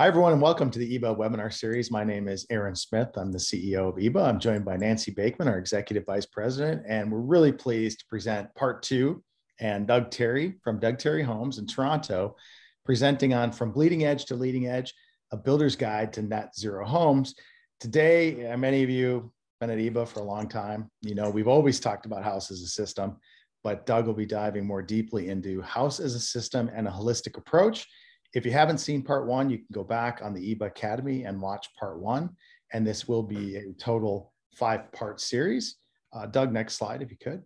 Hi, everyone, and welcome to the EEBA webinar series. My name is Aaron Smith. I'm the CEO of EEBA. I'm joined by Nancy Bakeman, our Executive Vice President, and we're really pleased to present part two and Doug Tarry from Doug Tarry Homes in Toronto, presenting on From Bleeding Edge to Leading Edge, a builder's guide to net zero homes. Today, uh, many of you have been at EEBA for a long time. You know, we've always talked about house as a system, but Doug will be diving more deeply into house as a system and a holistic approach if you haven't seen part one, you can go back on the EEBA Academy and watch part one. And this will be a total five part series. Uh, Doug, next slide, if you could.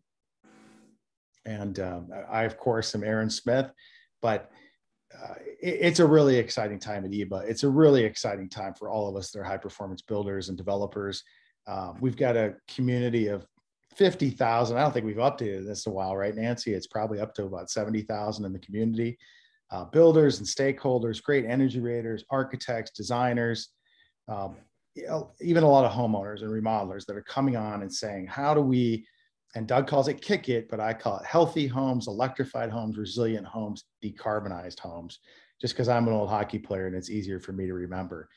And um, I, of course, am Aaron Smith, but uh, it, it's a really exciting time at EEBA. It's a really exciting time for all of us that are high performance builders and developers. Um, we've got a community of 50,000. I don't think we've updated this a while, right, Nancy? It's probably up to about 70,000 in the community uh, builders and stakeholders, great energy raters, architects, designers, um, even a lot of homeowners and remodelers that are coming on and saying, how do we, and Doug calls it kick it, but I call it healthy homes, electrified homes, resilient homes, decarbonized homes, just because I'm an old hockey player and it's easier for me to remember.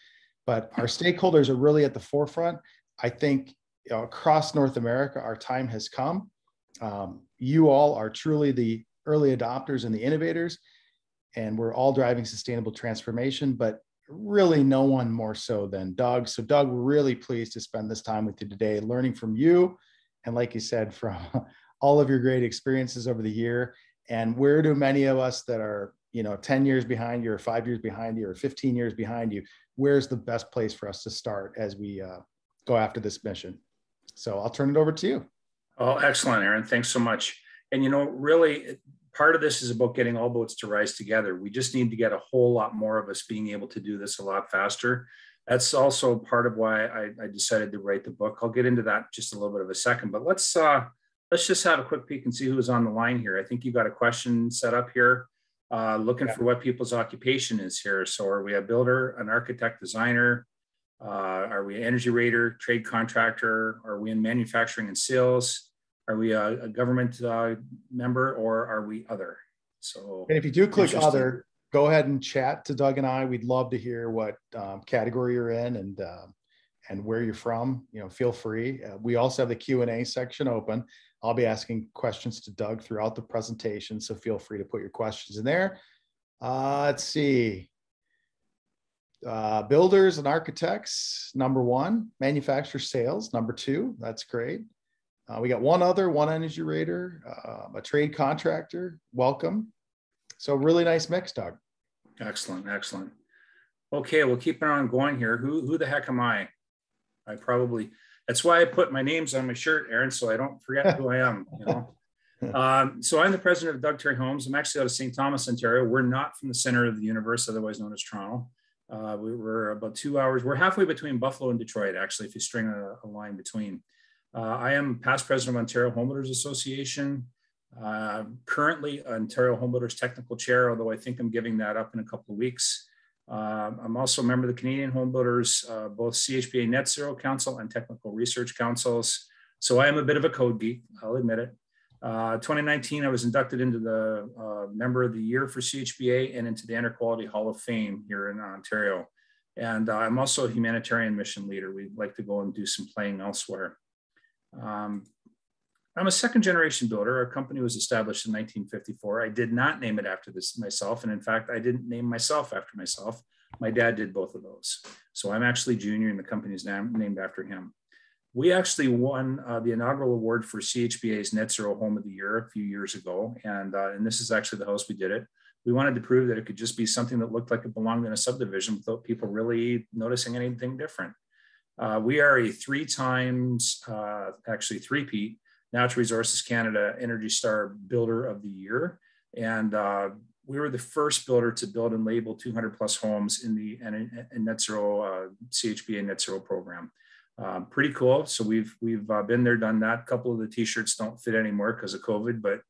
But our stakeholders are really at the forefront. I think you know, across North America, our time has come. Um, you all are truly the early adopters and the innovators and we're all driving sustainable transformation, but really no one more so than Doug. So, Doug, we're really pleased to spend this time with you today, learning from you. And like you said, from all of your great experiences over the year. And where do many of us that are, you know, 10 years behind you or five years behind you or 15 years behind you, where's the best place for us to start as we uh, go after this mission? So I'll turn it over to you. Oh, excellent, Aaron. Thanks so much. And, you know, really, part of this is about getting all boats to rise together. We just need to get a whole lot more of us being able to do this a lot faster. That's also part of why I, I decided to write the book. I'll get into that just a little bit of a second, but let's uh, let's just have a quick peek and see who's on the line here. I think you got a question set up here, uh, looking yeah. for what people's occupation is here. So are we a builder, an architect, designer? Uh, are we an energy rater, trade contractor? Are we in manufacturing and sales? Are we a, a government uh, member or are we other? So, and if you do click other, go ahead and chat to Doug and I. We'd love to hear what um, category you're in and uh, and where you're from. You know, feel free. Uh, we also have the Q and A section open. I'll be asking questions to Doug throughout the presentation, so feel free to put your questions in there. Uh, let's see. Uh, builders and architects, number one. Manufacturer sales, number two. That's great. Uh, we got one other, one energy rater, uh, a trade contractor. Welcome. So really nice mix, Doug. Excellent, excellent. Okay, we'll keep it on going here. Who who the heck am I? I probably that's why I put my names on my shirt, Aaron, so I don't forget who I am. You know. Um, so I'm the president of Doug Tarry Homes. I'm actually out of St. Thomas, Ontario. We're not from the center of the universe, otherwise known as Toronto. Uh, we were about two hours. We're halfway between Buffalo and Detroit, actually, if you string a, a line between. Uh, I am past president of Ontario Homebuilders Association. Uh, currently Ontario Homebuilders Technical Chair, although I think I'm giving that up in a couple of weeks. Uh, I'm also a member of the Canadian Homebuilders, uh, both CHBA Net Zero Council and Technical Research Councils. So I am a bit of a code geek, I'll admit it. Uh, 2019, I was inducted into the uh, Member of the Year for CHBA and into the Air Quality Hall of Fame here in Ontario. And I'm also a humanitarian mission leader. We'd like to go and do some playing elsewhere. Um, I'm a second generation builder. Our company was established in 1954. I did not name it after this myself. And in fact, I didn't name myself after myself. My dad did both of those. So I'm actually junior and the company is named after him. We actually won uh, the inaugural award for CHBA's Net Zero Home of the Year a few years ago. And, uh, and this is actually the house we did it. We wanted to prove that it could just be something that looked like it belonged in a subdivision without people really noticing anything different. Uh, we are a three times, uh, actually three-peat, Natural Resources Canada Energy Star Builder of the Year. And uh, we were the first builder to build and label 200 plus homes in the in net zero uh, CHBA net zero program. Um, pretty cool. So we've we've uh, been there, done that. A couple of the t-shirts don't fit anymore because of COVID, but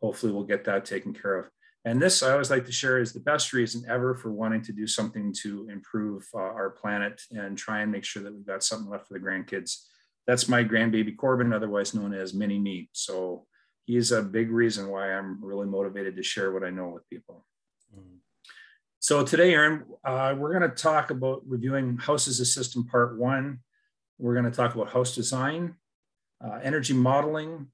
hopefully we'll get that taken care of. And this I always like to share is the best reason ever for wanting to do something to improve uh, our planet and try and make sure that we've got something left for the grandkids. That's my grandbaby Corbin, otherwise known as Mini Me. So he's a big reason why I'm really motivated to share what I know with people. Mm. So today, Aaron, uh, we're going to talk about reviewing House as a System Part 1. We're going to talk about house design, uh, energy modeling,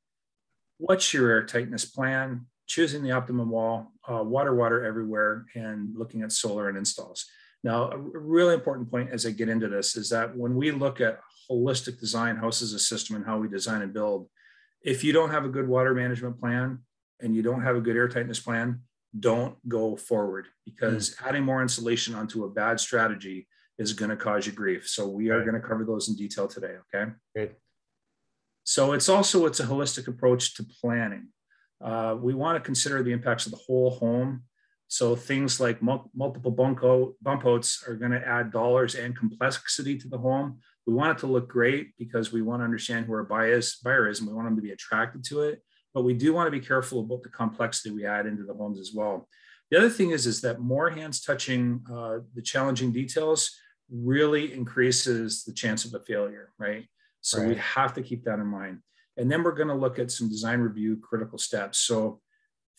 what's your air tightness plan, choosing the optimum wall, uh, water, water everywhere, and looking at solar and installs. Now, a really important point as I get into this is that when we look at holistic design, house as a system, and how we design and build, if you don't have a good water management plan and you don't have a good air tightness plan, don't go forward because mm. adding more insulation onto a bad strategy is going to cause you grief. So we are going to cover those in detail today. Okay. Great. So it's also it's a holistic approach to planning. Uh, we want to consider the impacts of the whole home. So things like mul- multiple bunko, bump outs are going to add dollars and complexity to the home. We want it to look great because we want to understand who our buyer is, buyer is and we want them to be attracted to it but we do want to be careful about the complexity we add into the homes as well. The other thing is, is that more hands touching uh, the challenging details really increases the chance of a failure, right? So right. we have to keep that in mind. And then we're going to look at some design review critical steps. So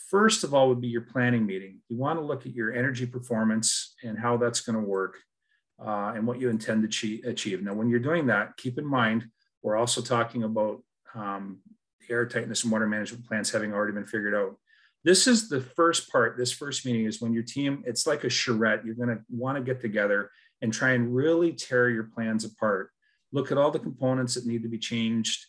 first of all would be your planning meeting. You want to look at your energy performance and how that's going to work uh, and what you intend to achieve. Now, when you're doing that, keep in mind, we're also talking about um, air tightness and water management plans having already been figured out. This is the first part. This first meeting is when your team, it's like a charrette. You're going to want to get together and try and really tear your plans apart. Look at all the components that need to be changed,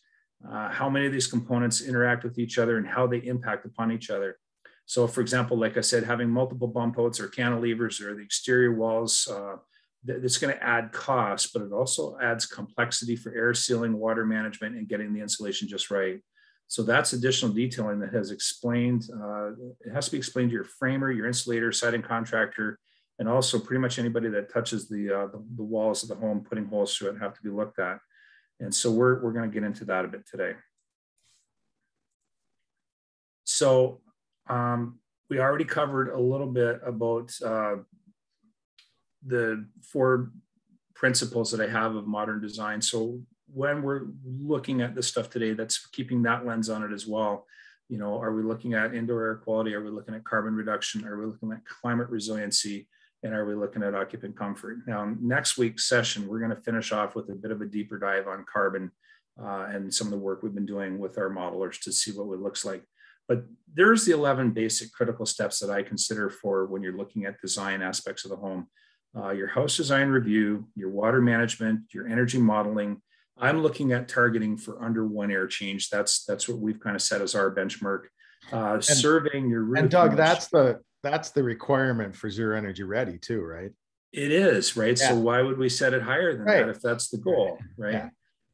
uh, how many of these components interact with each other, and how they impact upon each other. So, for example, like I said, having multiple bump outs or cantilevers or the exterior walls, uh, that's going to add cost, but it also adds complexity for air sealing, water management, and getting the insulation just right. So that's additional detailing that has explained, uh, it has to be explained to your framer, your insulator, siding contractor, and also pretty much anybody that touches the, uh, the, the, walls of the home, putting holes through it have to be looked at. And so we're, we're gonna get into that a bit today. So um, we already covered a little bit about uh, the four principles that I have of modern design. So when we're looking at this stuff today, that's keeping that lens on it as well. You know, are we looking at indoor air quality? Are we looking at carbon reduction? Are we looking at climate resiliency? And are we looking at occupant comfort? Now, next week's session, we're going to finish off with a bit of a deeper dive on carbon uh, and some of the work we've been doing with our modelers to see what it looks like. But there's the 11 basic critical steps that I consider for when you're looking at design aspects of the home. Uh, your house design review, your water management, your energy modeling, I'm looking at targeting for under one air change. That's that's what we've kind of set as our benchmark. Uh, and, surveying your roof and Doug, that's the that's the requirement for zero energy ready too, right? It is right. Yeah. So why would we set it higher than right. that if that's the goal, right? Yeah.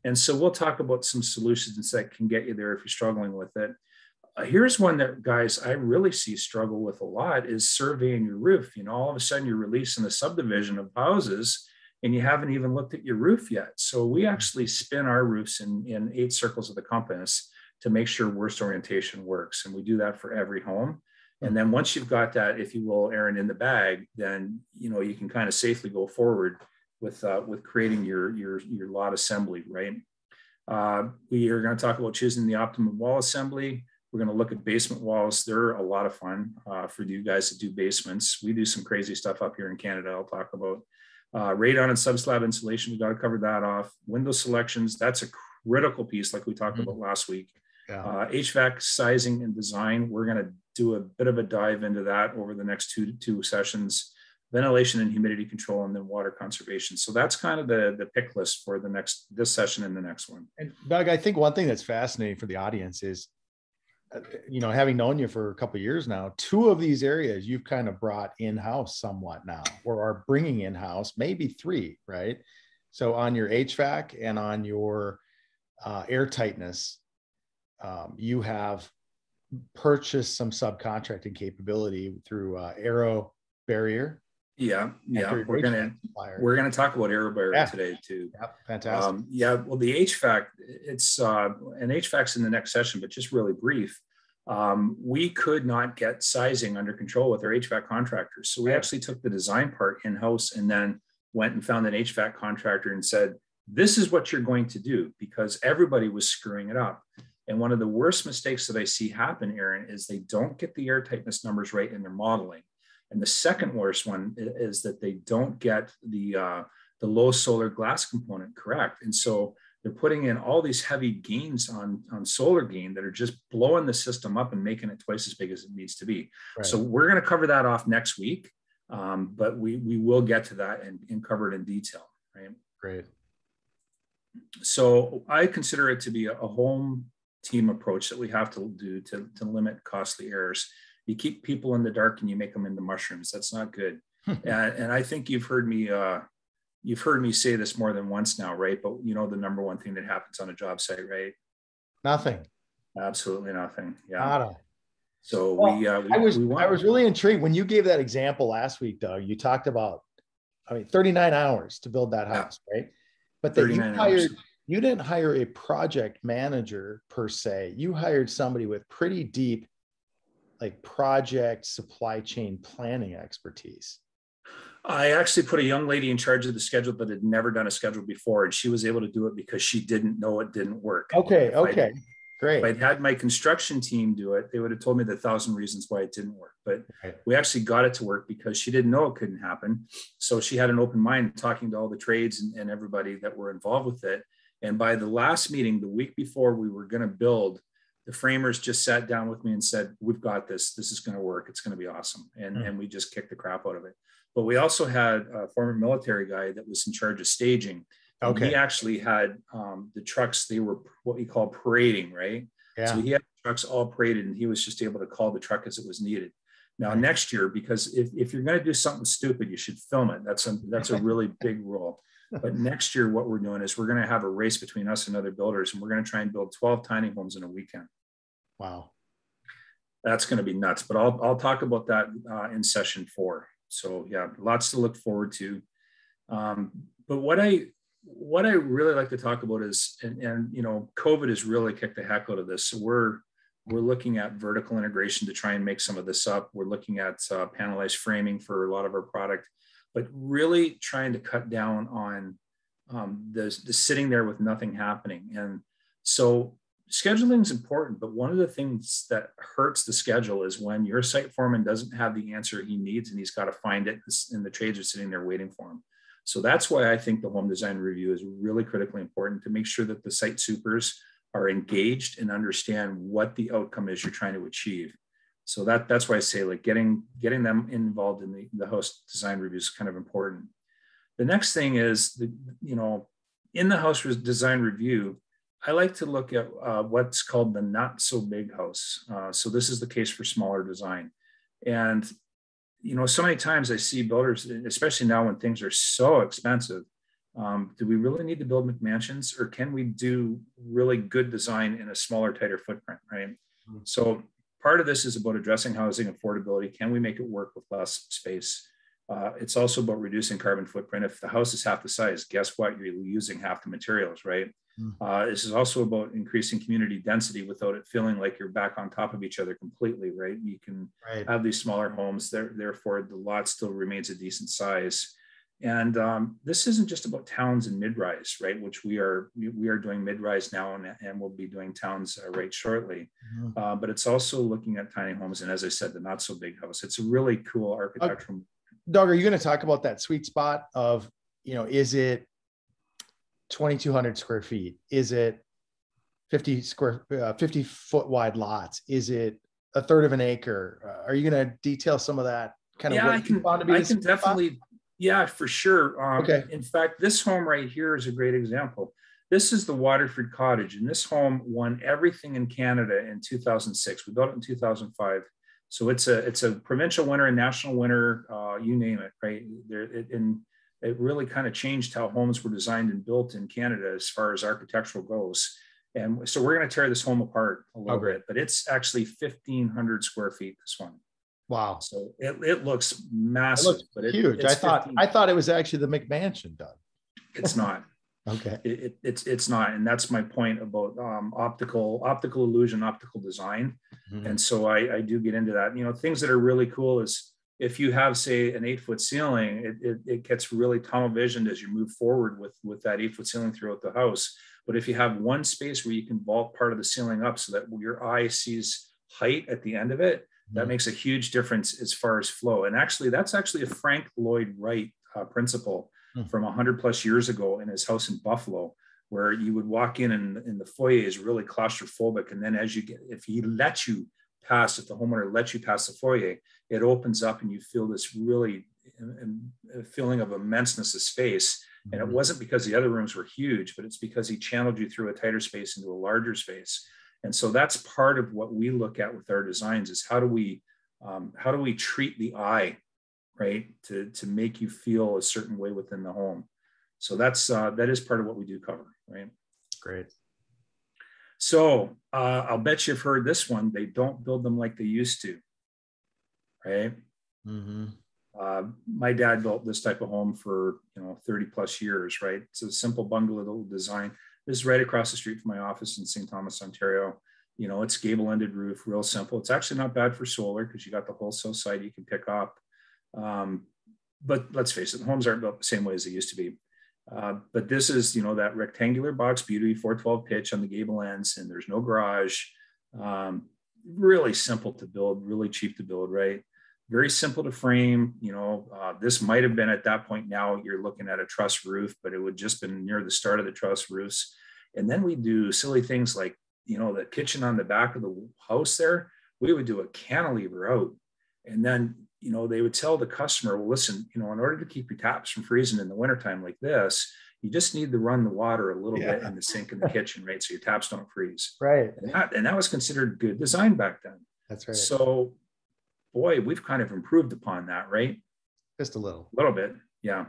And so we'll talk about some solutions that can get you there if you're struggling with it. Uh, here's one that guys I really see struggle with a lot is surveying your roof. You know, all of a sudden you're releasing a subdivision of houses and you haven't even looked at your roof yet. So we actually spin our roofs in, in eight circles of the compass to make sure worst orientation works. And we do that for every home. And then once you've got that, if you will, Aaron, in the bag, then you know you can kind of safely go forward with uh, with creating your your your lot assembly, right? Uh, we are going to talk about choosing the optimum wall assembly. We're going to look at basement walls. They're a lot of fun uh, for you guys to do basements. We do some crazy stuff up here in Canada. I'll talk about uh, radon and subslab insulation, we got to cover that off. Window selections, that's a critical piece, like we talked mm-hmm. about last week. Yeah. Uh, HVAC sizing and design, we're going to do a bit of a dive into that over the next two two sessions. Ventilation and humidity control, and then water conservation. So that's kind of the the pick list for the next this session and the next one. And Doug, I think one thing that's fascinating for the audience is uh, you know, having known you for a couple years now, two of these areas you've kind of brought in house somewhat now, or are bringing in house, maybe three, right? So on your HVAC and on your uh, air tightness, um, you have purchased some subcontracting capability through uh, Aero Barrier. Yeah, yeah, we're gonna supplier. we're gonna talk about AeroBarrier yeah. today too. Yeah, fantastic. Um, yeah, well, the HVAC, it's uh, and HVAC's in the next session, but just really brief. Um, we could not get sizing under control with our HVAC contractors, so we actually took the design part in house and then went and found an HVAC contractor and said, "This is what you're going to do," because everybody was screwing it up. And one of the worst mistakes that I see happen, Aaron, is they don't get the air tightness numbers right in their modeling And the second worst one is that they don't get the uh, the low solar glass component correct. And so they're putting in all these heavy gains on, on solar gain that are just blowing the system up and making it twice as big as it needs to be. Right. So we're going to cover that off next week, um, but we, we will get to that and, and cover it in detail, right? Great. So I consider it to be a, a home team approach that we have to do to, to limit costly errors. You keep people in the dark and you make them into mushrooms. That's not good. and, and I think you've heard me uh, you've heard me say this more than once now, right? But you know the number one thing that happens on a job site, right? Nothing. Absolutely nothing. Yeah. Nada. So well, we, uh, we, I was we I was really intrigued when you gave that example last week, Doug. You talked about, I mean, 39 hours to build that house, yeah. right? But that you hired hours. You didn't hire a project manager per se. You hired somebody with pretty deep, like project supply chain planning expertise. I actually put a young lady in charge of the schedule that had never done a schedule before, and she was able to do it because she didn't know it didn't work. Okay, okay, great. If I'd had my construction team do it, they would have told me the thousand reasons why it didn't work. But we actually got it to work because she didn't know it couldn't happen. So she had an open mind talking to all the trades and, and everybody that were involved with it. And by the last meeting, the week before we were going to build, the framers just sat down with me and said, "We've got this. This is going to work. It's going to be awesome." And mm. and we just kicked the crap out of it. But we also had a former military guy that was in charge of staging. Okay. He actually had um, the trucks, they were what we call parading, right? Yeah. So he had trucks all paraded and he was just able to call the truck as it was needed. Now, right. next year, because if, if you're going to do something stupid, you should film it. That's a, that's a really big rule. But next year, what we're doing is we're going to have a race between us and other builders, and we're going to try and build 12 tiny homes in a weekend. Wow. That's going to be nuts. But I'll, I'll talk about that uh, in session four so yeah, lots to look forward to. Um, but what I what I really like to talk about is, and, and you know, COVID has really kicked the heck out of this. So we're we're looking at vertical integration to try and make some of this up. We're looking at uh, panelized framing for a lot of our product, but really trying to cut down on um, the, the sitting there with nothing happening. And so scheduling is important, but one of the things that hurts the schedule is when your site foreman doesn't have the answer he needs and he's got to find it and the trades are sitting there waiting for him. So that's why I think the home design review is really critically important to make sure that the site supers are engaged and understand what the outcome is you're trying to achieve. So that that's why I say like getting getting them involved in the, the house design review is kind of important. The next thing is the you know in the house design review, I like to look at uh, what's called the not so big house. Uh, so this is the case for smaller design. And, you know, so many times I see builders, especially now when things are so expensive, um, do we really need to build McMansions or can we do really good design in a smaller, tighter footprint, right? Mm-hmm. So part of this is about addressing housing affordability. Can we make it work with less space? Uh, it's also about reducing carbon footprint. If the house is half the size, guess what? You're using half the materials, right? Mm. Uh, this is also about increasing community density without it feeling like you're back on top of each other completely, right? You can right. have these smaller homes, therefore the lot still remains a decent size. And um, this isn't just about towns and mid-rise, right? Which we are we are doing mid-rise now, and, and we'll be doing towns uh, right shortly. Mm-hmm. Uh, but it's also looking at tiny homes, and as I said, the not so big house. It's a really cool architectural. Uh, Doug, are you going to talk about that sweet spot of you know is it 2200 square feet? Is it 50 square, uh, 50 foot wide lots? Is it a third of an acre? Uh, are you going to detail some of that kind of? Yeah, I can. I can definitely. Spot? Yeah, for sure. Um, okay. In fact, this home right here is a great example. This is the Waterford Cottage, and this home won everything in Canada in 2006. We built it in 2005. So it's a it's a provincial winner, a national winner, uh, you name it, right? There, it, and it really kind of changed how homes were designed and built in Canada as far as architectural goes. And so we're going to tear this home apart a little okay. bit, but it's actually 1,500 square feet. This one. Wow. So it, it looks massive, it looks but it, huge. I thought 15. I thought it was actually the McMansion done. It's not. okay. It, it, it's it's not, and that's my point about um, optical optical illusion, optical design. Mm-hmm. And so I, I do get into that. You know, things that are really cool is if you have say an eight foot ceiling it, it, it, gets really tunnel visioned as you move forward with with that eight foot ceiling throughout the house but if you have one space where you can vault part of the ceiling up so that your eye sees height at the end of it That mm-hmm. makes a huge difference as far as flow. And actually, that's actually a Frank Lloyd Wright uh, principle mm-hmm. from 100 plus years ago in his house in Buffalo, where you would walk in and, and the foyer is really claustrophobic. And then as you get, if he lets you pass, if the homeowner lets you pass the foyer, it opens up and you feel this really a feeling of immenseness of space. And it mm-hmm. wasn't because the other rooms were huge, but it's because he channeled you through a tighter space into a larger space. And so that's part of what we look at with our designs is how do we um, how do we treat the eye, right, to to make you feel a certain way within the home. So that's uh, that is part of what we do cover, right? Great. So uh, I'll bet you've heard this one. They don't build them like they used to, right? Mm-hmm. Uh, my dad built this type of home for you know 30 plus years, right? It's a simple bungalow design. This is right across the street from my office in St. Thomas, Ontario. You know, it's gable-ended roof, real simple. It's actually not bad for solar because you got the whole south side you can pick up. Um, but let's face it, homes aren't built the same way as they used to be. Uh, but this is, you know, that rectangular box beauty, 412 pitch on the gable ends, and there's no garage. Um, really simple to build, really cheap to build, right? Very simple to frame. You know, uh, this might have been at that point. Now you're looking at a truss roof, but it would just been near the start of the truss roofs. And then we do silly things like, you know, the kitchen on the back of the house there. We would do a cantilever out, and then you know they would tell the customer, well, listen, you know, in order to keep your taps from freezing in the wintertime like this, you just need to run the water a little yeah. bit in the sink in the kitchen, right? So your taps don't freeze. Right. And that, and that was considered good design back then. That's right. So boy, we've kind of improved upon that, right? Just a little. A little bit, yeah.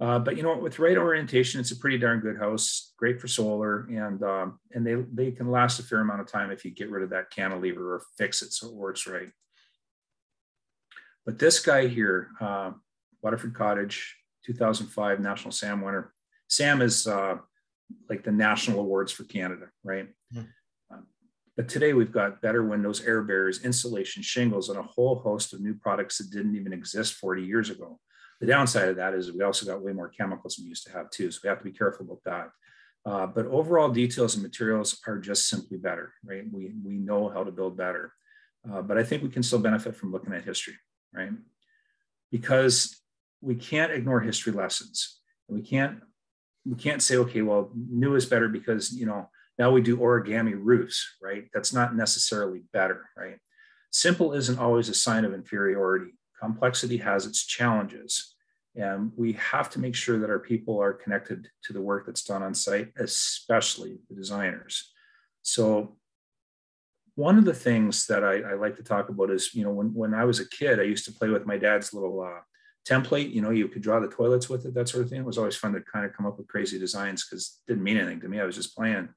Uh, but you know, with right orientation, it's a pretty darn good house, great for solar, and um, and they they can last a fair amount of time if you get rid of that cantilever or fix it so it works right. But this guy here, uh, Waterford Cottage, 2005 National SAM winner. SAM is uh, like the national awards for Canada, right? Mm. But today we've got better windows, air barriers, insulation, shingles, and a whole host of new products that didn't even exist 40 years ago. The downside of that is we also got way more chemicals than we used to have too. So we have to be careful about that. Uh, but overall details and materials are just simply better, right? We, we know how to build better. Uh, but I think we can still benefit from looking at history, right? Because we can't ignore history lessons. We can't we can't say, okay, well, new is better because you know now we do origami roofs, right? That's not necessarily better, right? Simple isn't always a sign of inferiority. Complexity has its challenges. And we have to make sure that our people are connected to the work that's done on site, especially the designers. So one of the things that I, I, like to talk about is, you know, when, when I was a kid, I used to play with my dad's little uh, template. You know, you could draw the toilets with it, that sort of thing. It was always fun to kind of come up with crazy designs because it didn't mean anything to me. I was just playing.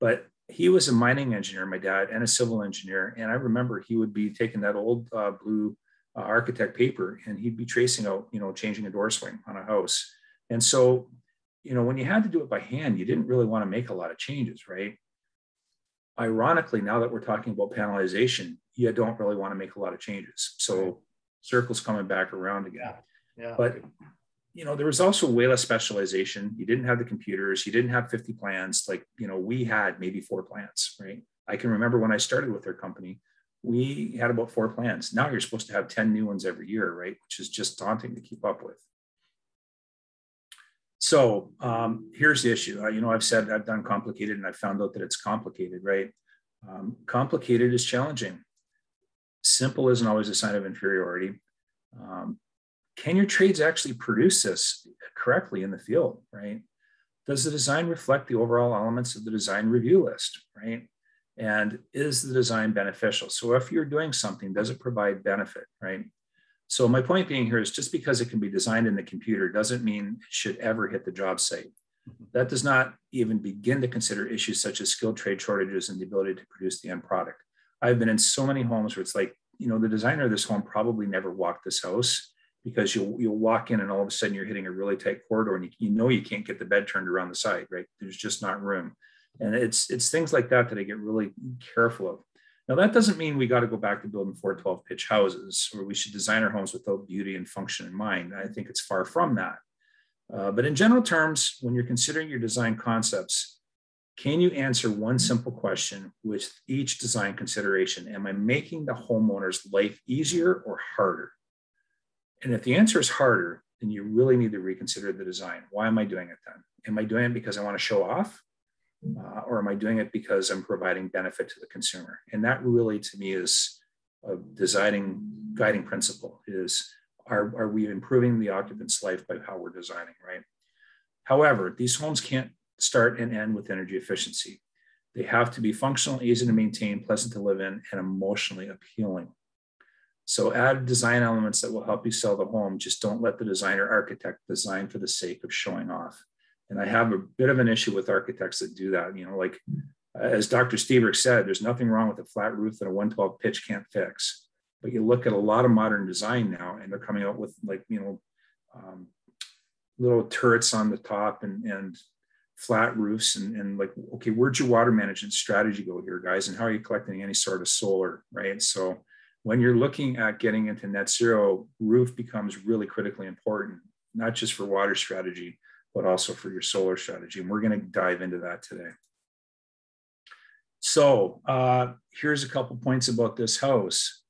But he was a mining engineer, my dad, and a civil engineer. And I remember he would be taking that old uh, blue uh, architect paper and he'd be tracing out, you know, changing a door swing on a house. And so, you know, when you had to do it by hand, you didn't really want to make a lot of changes, right? Ironically, now that we're talking about panelization, you don't really want to make a lot of changes. So circles coming back around again. Yeah. yeah. But you know, there was also way less specialization. You didn't have the computers, you didn't have 50 plans. Like, you know, we had maybe four plans, right? I can remember when I started with our company, we had about four plans. Now you're supposed to have 10 new ones every year, right? Which is just daunting to keep up with. So um, here's the issue. Uh, you know, I've said I've done complicated and I found out that it's complicated, right? Um, complicated is challenging. Simple isn't always a sign of inferiority. Um, can your trades actually produce this correctly in the field, right? Does the design reflect the overall elements of the design review list, right? And is the design beneficial? So if you're doing something, does it provide benefit, right? So my point being here is just because it can be designed in the computer doesn't mean it should ever hit the job site. Mm-hmm. That does not even begin to consider issues such as skilled trade shortages and the ability to produce the end product. I've been in so many homes where it's like, you know, the designer of this home probably never walked this house because you'll you'll walk in and all of a sudden you're hitting a really tight corridor and you, you know you can't get the bed turned around the side, right? There's just not room. And it's it's things like that that I get really careful of. Now that doesn't mean we got to go back to building 412 pitch houses or we should design our homes without beauty and function in mind. I think it's far from that. Uh, but in general terms, when you're considering your design concepts, Can you answer one simple question with each design consideration? Am I making the homeowner's life easier or harder? And if the answer is harder, then you really need to reconsider the design. Why am I doing it then? Am I doing it because I want to show off? Uh, or am I doing it because I'm providing benefit to the consumer? And that really, to me, is a designing guiding principle: is are, are we improving the occupant's life by how we're designing, right? However, these homes can't start and end with energy efficiency. They have to be functional, easy to maintain, pleasant to live in, and emotionally appealing. So add design elements that will help you sell the home. Just don't let the designer architect design for the sake of showing off. And I have a bit of an issue with architects that do that. You know, like as Dr. Lstiburek said, there's nothing wrong with a flat roof that a 112 pitch can't fix. But you look at a lot of modern design now, and they're coming out with like you know um, little turrets on the top and and flat roofs and, and like okay where'd your water management strategy go here guys and how are you collecting any sort of solar right so when you're looking at getting into net zero roof becomes really critically important not just for water strategy but also for your solar strategy and we're going to dive into that today so uh, here's a couple points about this house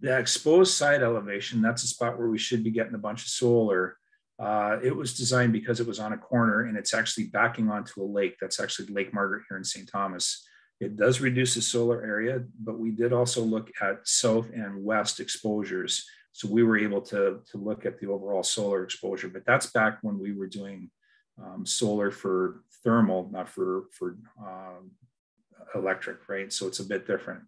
the exposed side elevation that's a spot where we should be getting a bunch of solar uh, it was designed because it was on a corner and it's actually backing onto a lake. That's actually Lake Margaret here in St. Thomas. It does reduce the solar area, but we did also look at south and west exposures. So we were able to, to look at the overall solar exposure, but that's back when we were doing um, solar for thermal, not for, for um, electric, right? So it's a bit different.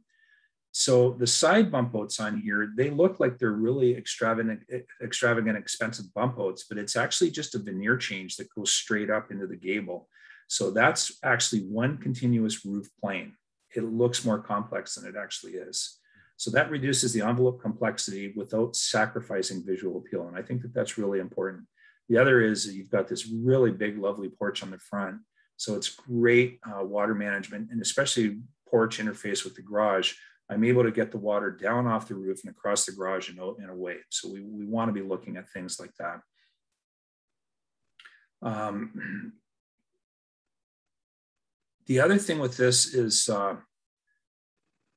So the side bump outs on here, they look like they're really extravagant, extravagant, expensive bump outs, but it's actually just a veneer change that goes straight up into the gable. So that's actually one continuous roof plane. It looks more complex than it actually is. So that reduces the envelope complexity without sacrificing visual appeal. And I think that that's really important. The other is you've got this really big, lovely porch on the front. So it's great uh, water management and especially porch interface with the garage I'm able to get the water down off the roof and across the garage in a way. So we, we want to be looking at things like that. Um, the other thing with this is uh,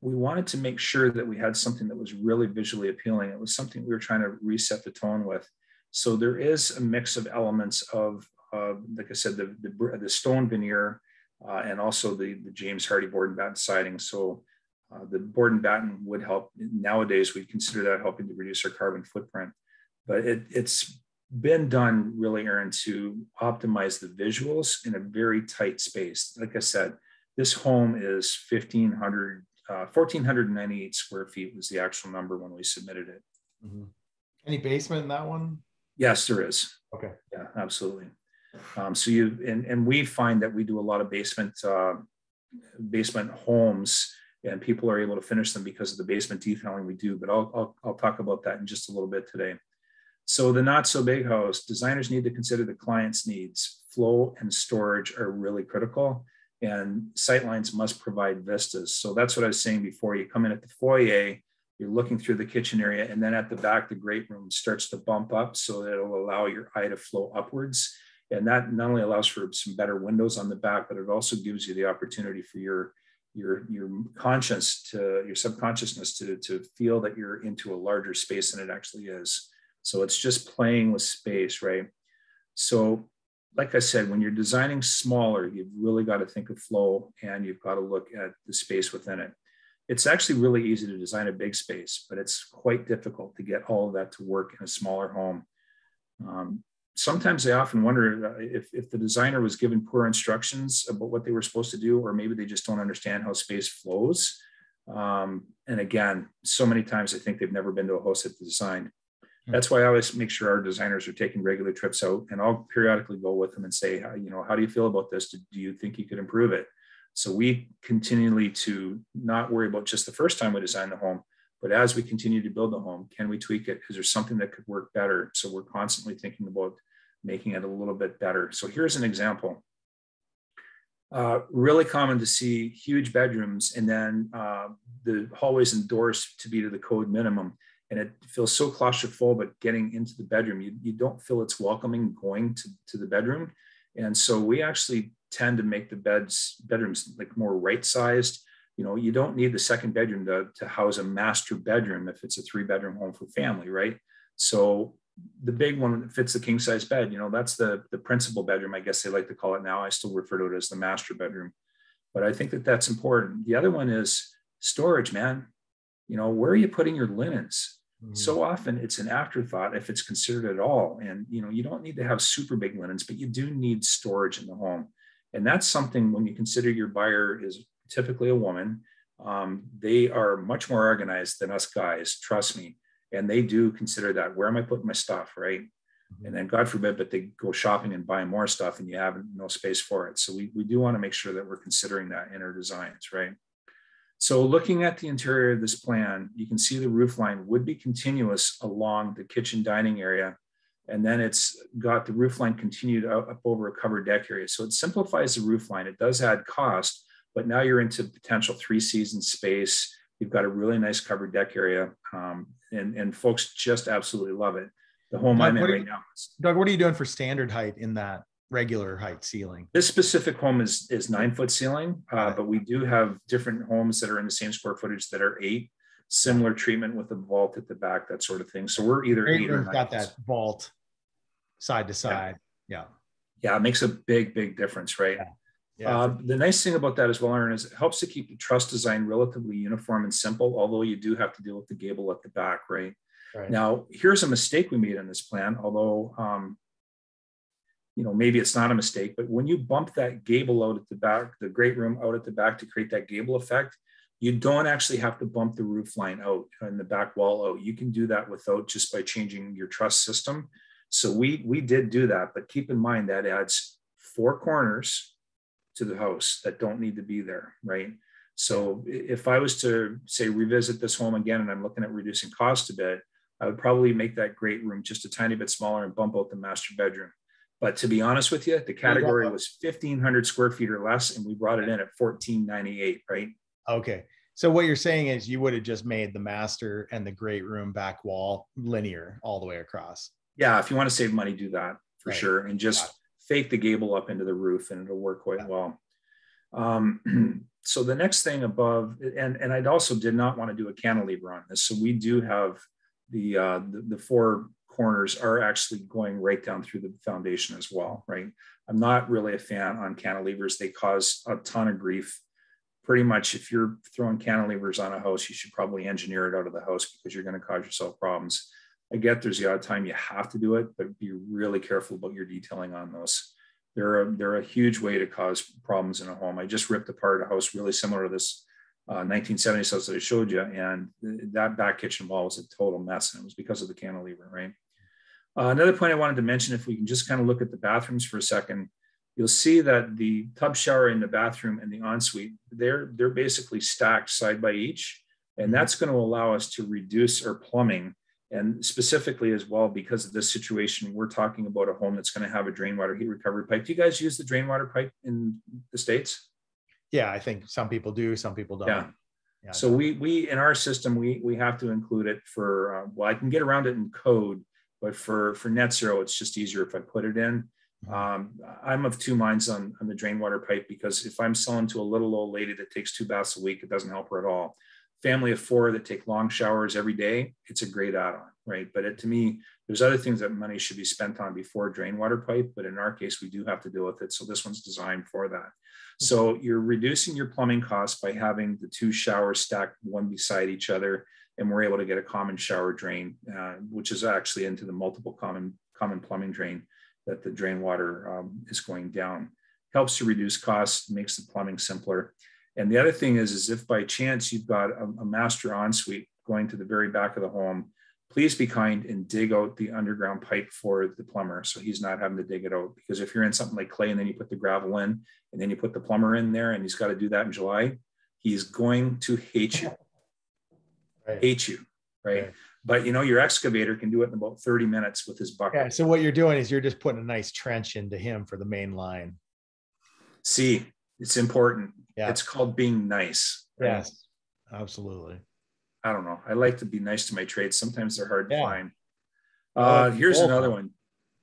we wanted to make sure that we had something that was really visually appealing. It was something we were trying to reset the tone with. So there is a mix of elements of, uh, like I said, the, the, the stone veneer uh, and also the, the James Hardie board and batten siding. So uh, the board and batten would help. Nowadays, we consider that helping to reduce our carbon footprint. But it, it's been done really, Aaron, to optimize the visuals in a very tight space. Like I said, this home is 1,500, uh, 1,498 square feet was the actual number when we submitted it. Mm-hmm. Any basement in that one? Yes, there is. Okay. Yeah, absolutely. Um, so you and and we find that we do a lot of basement uh, basement homes and people are able to finish them because of the basement detailing we do. But I'll, I'll, I'll talk about that in just a little bit today. So the not so big house, designers need to consider the client's needs. Flow and storage are really critical and sightlines must provide vistas. So that's what I was saying before. You come in at the foyer, you're looking through the kitchen area, and then at the back, the great room starts to bump up so that it'll allow your eye to flow upwards. And that not only allows for some better windows on the back, but it also gives you the opportunity for your your your conscious to your subconsciousness to to feel that you're into a larger space than it actually is so it's just playing with space right so like i said when you're designing smaller you've really got to think of flow and you've got to look at the space within it it's actually really easy to design a big space but it's quite difficult to get all of that to work in a smaller home um, sometimes I often wonder uh, if, if the designer was given poor instructions about what they were supposed to do, or maybe they just don't understand how space flows. Um, and again, so many times I think they've never been to a house that designed. That's why I always make sure our designers are taking regular trips out, and I'll periodically go with them and say, you know, how do you feel about this? Do, do you think you could improve it? So we continually to not worry about just the first time we design the home, but as we continue to build the home, can we tweak it? Is there something that could work better? So we're constantly thinking about making it a little bit better. So here's an example. Uh, really common to see huge bedrooms and then uh, the hallways and doors to be to the code minimum. And it feels so claustrophobic But getting into the bedroom. You, you don't feel it's welcoming going to, to the bedroom. And so we actually tend to make the beds bedrooms like more right sized. You know, you don't need the second bedroom to, to house a master bedroom if it's a three bedroom home for family, right? So the big one that fits the king size bed, you know, that's the the principal bedroom, I guess they like to call it now. I still refer to it as the master bedroom, but I think that that's important. The other one is storage, man. You know, where are you putting your linens? Mm-hmm. So often it's an afterthought if it's considered at all. And you know, you don't need to have super big linens, but you do need storage in the home. And that's something when you consider your buyer is typically a woman, um, they are much more organized than us guys, trust me. And they do consider that where am I putting my stuff, right? Mm-hmm. And then God forbid, but they go shopping and buy more stuff and you have no space for it. So we, we do want to make sure that we're considering that in our designs, right? So looking at the interior of this plan, you can see the roof line would be continuous along the kitchen dining area. And then it's got the roof line continued up, up over a covered deck area. So it simplifies the roof line. It does add cost, but now you're into potential three season space. You've got a really nice covered deck area. Um, and, and folks just absolutely love it. The home Doug, I'm in right you, now. Doug, what are you doing for standard height in that regular height ceiling. This specific home is is nine foot ceiling, uh, but we do have different homes that are in the same square footage that are eight. Similar treatment with the vault at the back, that sort of thing. So we're either eight or got that vault side to side. Yeah. yeah. yeah, it makes a big, big difference, right? Yeah. Yeah. Uh, the nice thing about that as well, Aaron, is it helps to keep the truss design relatively uniform and simple, although you do have to deal with the gable at the back, right? right. Now, here's a mistake we made in this plan, although um, you know, maybe it's not a mistake, but when you bump that gable out at the back, the great room out at the back to create that gable effect, you don't actually have to bump the roof line out and the back wall out. You can do that without just by changing your truss system. So we we did do that, but keep in mind that adds four corners to the house that don't need to be there, right? So if I was to say revisit this home again and I'm looking at reducing cost a bit, I would probably make that great room just a tiny bit smaller and bump out the master bedroom. But to be honest with you, the category was 1500 square feet or less, and we brought it in at 1498, right? Okay. So what you're saying is you would have just made the master and the great room back wall linear all the way across. Yeah, if you want to save money, do that for right. sure, and just fake the gable up into the roof, and it'll work quite yeah. well. Um, so the next thing above, and and I also did not want to do a cantilever on this, so we do have the uh, the, the four corners are actually going right down through the foundation as well, right? I'm not really a fan on cantilevers. They cause a ton of grief. Pretty much, if you're throwing cantilevers on a house, you should probably engineer it out of the house because you're going to cause yourself problems. I get there's the odd time you have to do it, but be really careful about your detailing on those. They're a, they're a huge way to cause problems in a home. I just ripped apart a house really similar to this uh, 1970s house that I showed you, and that back kitchen wall was a total mess, and it was because of the cantilever, right? Uh, another point I wanted to mention, if we can just kind of look at the bathrooms for a second, you'll see that the tub shower in the bathroom and the ensuite, they're, they're basically stacked side by each. And that's going to allow us to reduce our plumbing. And specifically as well, because of this situation, we're talking about a home that's going to have a drain water heat recovery pipe. Do you guys use the drain water pipe in the States? Yeah, I think some people do, some people don't. Yeah. yeah. So we we in our system we we have to include it for uh, well I can get around it in code, but for, for net zero, it's just easier if I put it in. Mm-hmm. Um, I'm of two minds on, on the drain water pipe because if I'm selling to a little old lady that takes two baths a week, it doesn't help her at all. Family of four that take long showers every day, it's a great add-on, right? But it, to me, there's other things that money should be spent on before drain water pipe. But in our case, we do have to deal with it. So this one's designed for that. Mm-hmm. So you're reducing your plumbing costs by having the two showers stacked one beside each other and we're able to get a common shower drain, uh, which is actually into the multiple common common plumbing drain that the drain water um, is going down. Helps to reduce costs, makes the plumbing simpler. And the other thing is, is if by chance you've got a, a master ensuite going to the very back of the home, please be kind and dig out the underground pipe for the plumber so he's not having to dig it out. Because if you're in something like clay and then you put the gravel in and then you put the plumber in there and he's got to do that in July, he's going to hate you right. hate you, right? right? But you know, your excavator can do it in about 30 minutes with his bucket. Yeah. So what you're doing is you're just putting a nice trench into him for the main line. See, it's important. Yeah. It's called being nice. Right? Yes, absolutely. I don't know. I like to be nice to my trades. Sometimes they're hard yeah. to find. Uh, here's another one.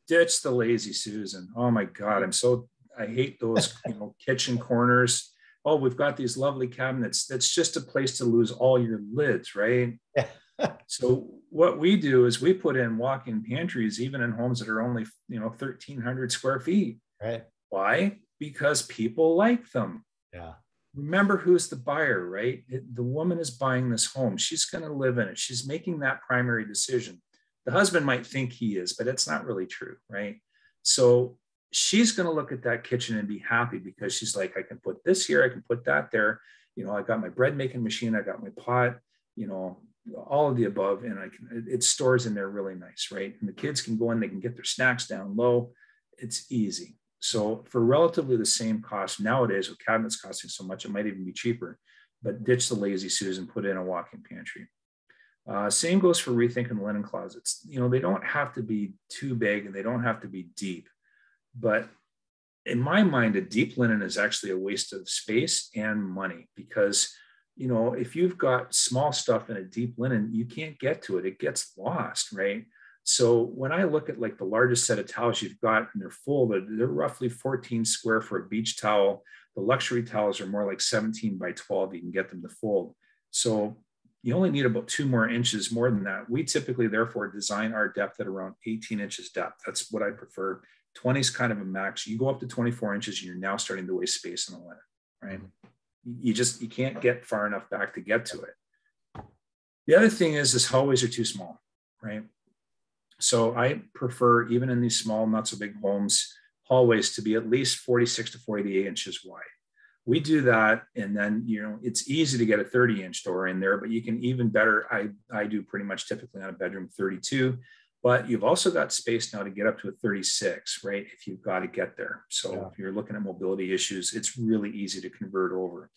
Ditch the lazy Susan. Oh my God. I'm so I hate those you know kitchen corners. Oh, we've got these lovely cabinets. That's just a place to lose all your lids, right? so what we do is we put in walk-in pantries even in homes that are only you know 1300 square feet. Right. Why? Because people like them. Yeah. Remember who's the buyer right? It, the woman is buying this home. She's going to live in it. She's making that primary decision. The husband might think he is but it's not really true right? So she's going to look at that kitchen and be happy because she's like i can put this here i can put that there. You know i got my bread making machine i got my pot you know all of the above and i can it stores in there really nice right? And the kids can go in they can get their snacks down low. It's easy. So for relatively the same cost nowadays with cabinets costing so much it might even be cheaper but ditch the lazy susan put in a walk-in pantry. Uh, same goes for rethinking linen closets. You know they don't have to be too big and they don't have to be deep but in my mind a deep linen is actually a waste of space and money because you know, if you've got small stuff in a deep linen, you can't get to it. It gets lost, right? So when I look at like the largest set of towels you've got and they're full, they're, they're roughly 14 square for a beach towel. The luxury towels are more like 17 by 12. You can get them to fold. So you only need about two more inches more than that. We typically, therefore, design our depth at around 18 inches depth. That's what I prefer. 20 is kind of a max. You go up to 24 inches, and you're now starting to waste space in the linen, right? Mm-hmm. you just you can't get far enough back to get to it. The other thing is is hallways are too small right? So i prefer even in these small not so big homes hallways to be at least 46 to 48 inches wide. We do that and then you know it's easy to get a 30 inch door in there but you can even better i i do pretty much typically on a bedroom 32 but you've also got space now to get up to a 36, right? If you've got to get there. So yeah. if you're looking at mobility issues, it's really easy to convert over.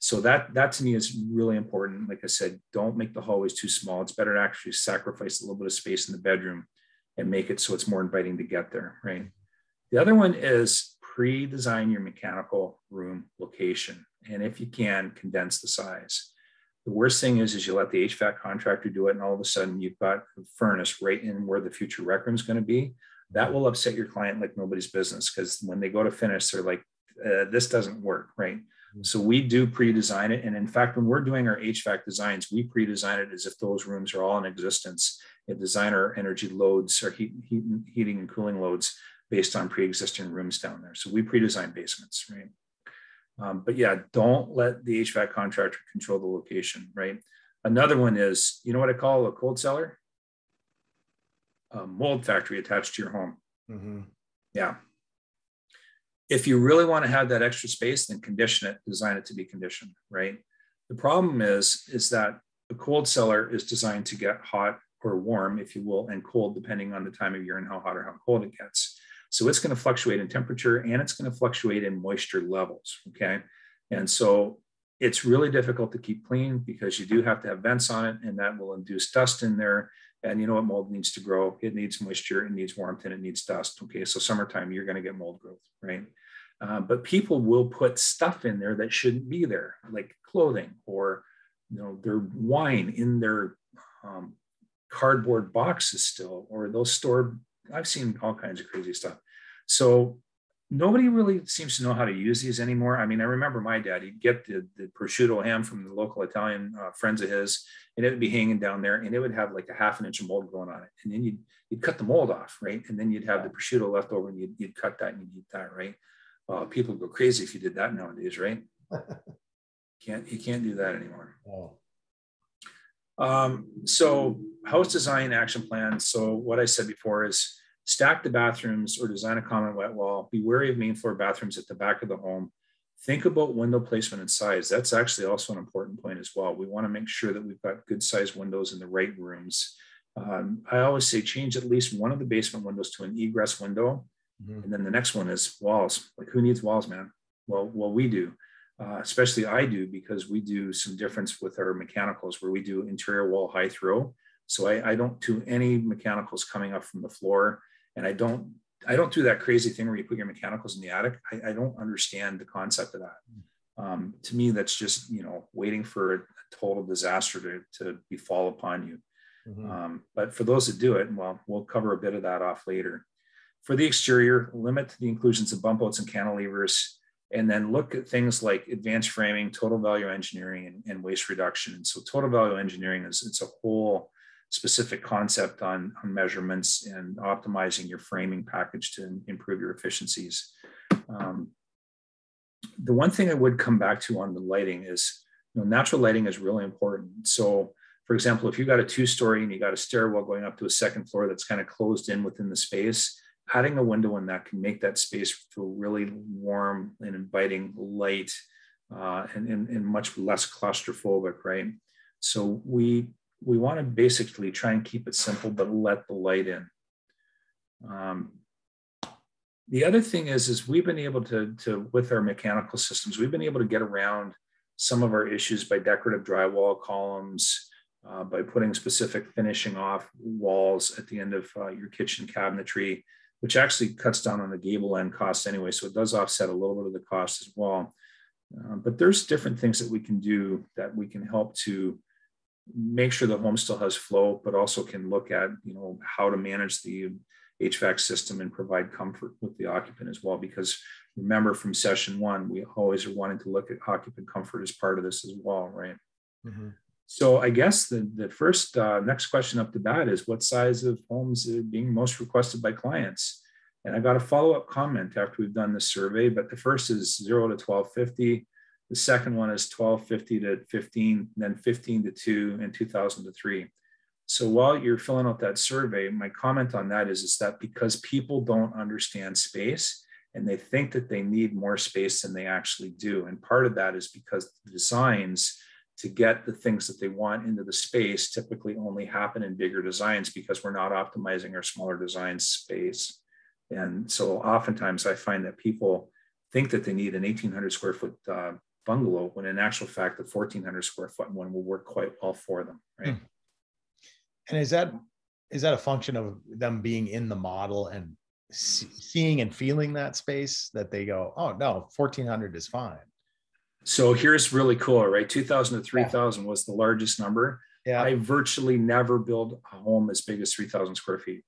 So that that to me is really important. Like I said, don't make the hallways too small. It's better to actually sacrifice a little bit of space in the bedroom and make it so it's more inviting to get there, right? The other one is pre-design your mechanical room location. And if you can, condense the size. The worst thing is, is you let the HVAC contractor do it, and all of a sudden you've got a furnace right in where the future rec room is going to be. That will upset your client like nobody's business because when they go to finish, they're like, uh, "This doesn't work," right? Mm-hmm. So we do pre-design it, and in fact, when we're doing our HVAC designs, we pre-design it as if those rooms are all in existence and design our energy loads, or heat, heat, heating and cooling loads based on pre-existing rooms down there. So we pre-design basements, right? Um, but yeah, don't let the HVAC contractor control the location, right? Another one is, you know what I call a cold cellar? A mold factory attached to your home. Mm-hmm. Yeah. If you really want to have that extra space, then condition it, design it to be conditioned, right? The problem is, is that a cold cellar is designed to get hot or warm, if you will, and cold depending on the time of year and how hot or how cold it gets. So it's going to fluctuate in temperature and it's going to fluctuate in moisture levels. Okay. And so it's really difficult to keep clean because you do have to have vents on it and that will induce dust in there. And you know what mold needs to grow? It needs moisture, it needs warmth, and it needs dust. Okay. So summertime, you're going to get mold growth, right? Uh, but people will put stuff in there that shouldn't be there, like clothing or you know their wine in their um, cardboard boxes still, or they'll store I've seen all kinds of crazy stuff. So nobody really seems to know how to use these anymore. I mean, I remember my dad, he'd get the, the prosciutto ham from the local Italian uh, friends of his, and it would be hanging down there and it would have like a half an inch of mold growing on it. And then you'd, you'd cut the mold off, right? And then you'd have the prosciutto left over and you'd, you'd cut that and you'd eat that, right? Uh, people go crazy if you did that nowadays, right? can't, you can't do that anymore. Oh. Um, so house design action plan. So what I said before is stack the bathrooms or design a common wet wall. Be wary of main floor bathrooms at the back of the home. Think about window placement and size. That's actually also an important point as well. We want to make sure that we've got good sized windows in the right rooms. Um, I always say change at least one of the basement windows to an egress window. Mm-hmm. And then the next one is walls. Like who needs walls, man? Well, well, we do. Uh, especially I do because we do some difference with our mechanicals where we do interior wall high throw. So I, I don't do any mechanicals coming up from the floor, and I don't I don't do that crazy thing where you put your mechanicals in the attic. I, I don't understand the concept of that. Um, to me, that's just you know waiting for a, total disaster to to befall upon you. Mm-hmm. Um, but for those that do it, well, we'll cover a bit of that off later. for the exterior, limit the inclusions of bump outs and cantilevers, and then look at things like advanced framing, total value engineering, and, and waste reduction. And so total value engineering is it's a whole specific concept on, on measurements and optimizing your framing package to improve your efficiencies. Um, the one thing I would come back to on the lighting is, you know, natural lighting is really important. So for example, if you got a two story and you got a stairwell going up to a second floor that's kind of closed in within the space, adding a window in that can make that space feel really warm and inviting light uh, and, and, and, much less claustrophobic, right? So we we want to basically try and keep it simple, but let the light in. Um, the other thing is, is we've been able to, to, with our mechanical systems, we've been able to get around some of our issues by decorative drywall columns, uh, by putting specific finishing off walls at the end of uh, your kitchen cabinetry, which actually cuts down on the gable end costs anyway. So it does offset a little bit of the cost as well. Uh, but there's different things that we can do that we can help to make sure the home still has flow, but also can look at you know how to manage the HVAC system and provide comfort with the occupant as well. Because remember from session one, we always are wanting to look at occupant comfort as part of this as well, right? Mm-hmm. So I guess the, the first uh, next question up to bat is what size of homes are being most requested by clients? And I got a follow-up comment after we've done this survey, but the first is zero to 1250. The second one is 1250 to 15, then 15 to two and 2000 to three. So while you're filling out that survey, my comment on that is, is that because people don't understand space and they think that they need more space than they actually do. And part of that is because the designs to get the things that they want into the space typically only happen in bigger designs because we're not optimizing our smaller design space. And so oftentimes I find that people think that they need an 1800 square foot uh, bungalow when in actual fact the 1400 square foot one will work quite well for them, right? Hmm. And is that is that a function of them being in the model and seeing and feeling that space that they go, oh no, 1400 is fine. So here's really cool, right? 2000 to 3000 yeah. was the largest number. Yeah. I virtually never build a home as big as 3000 square feet.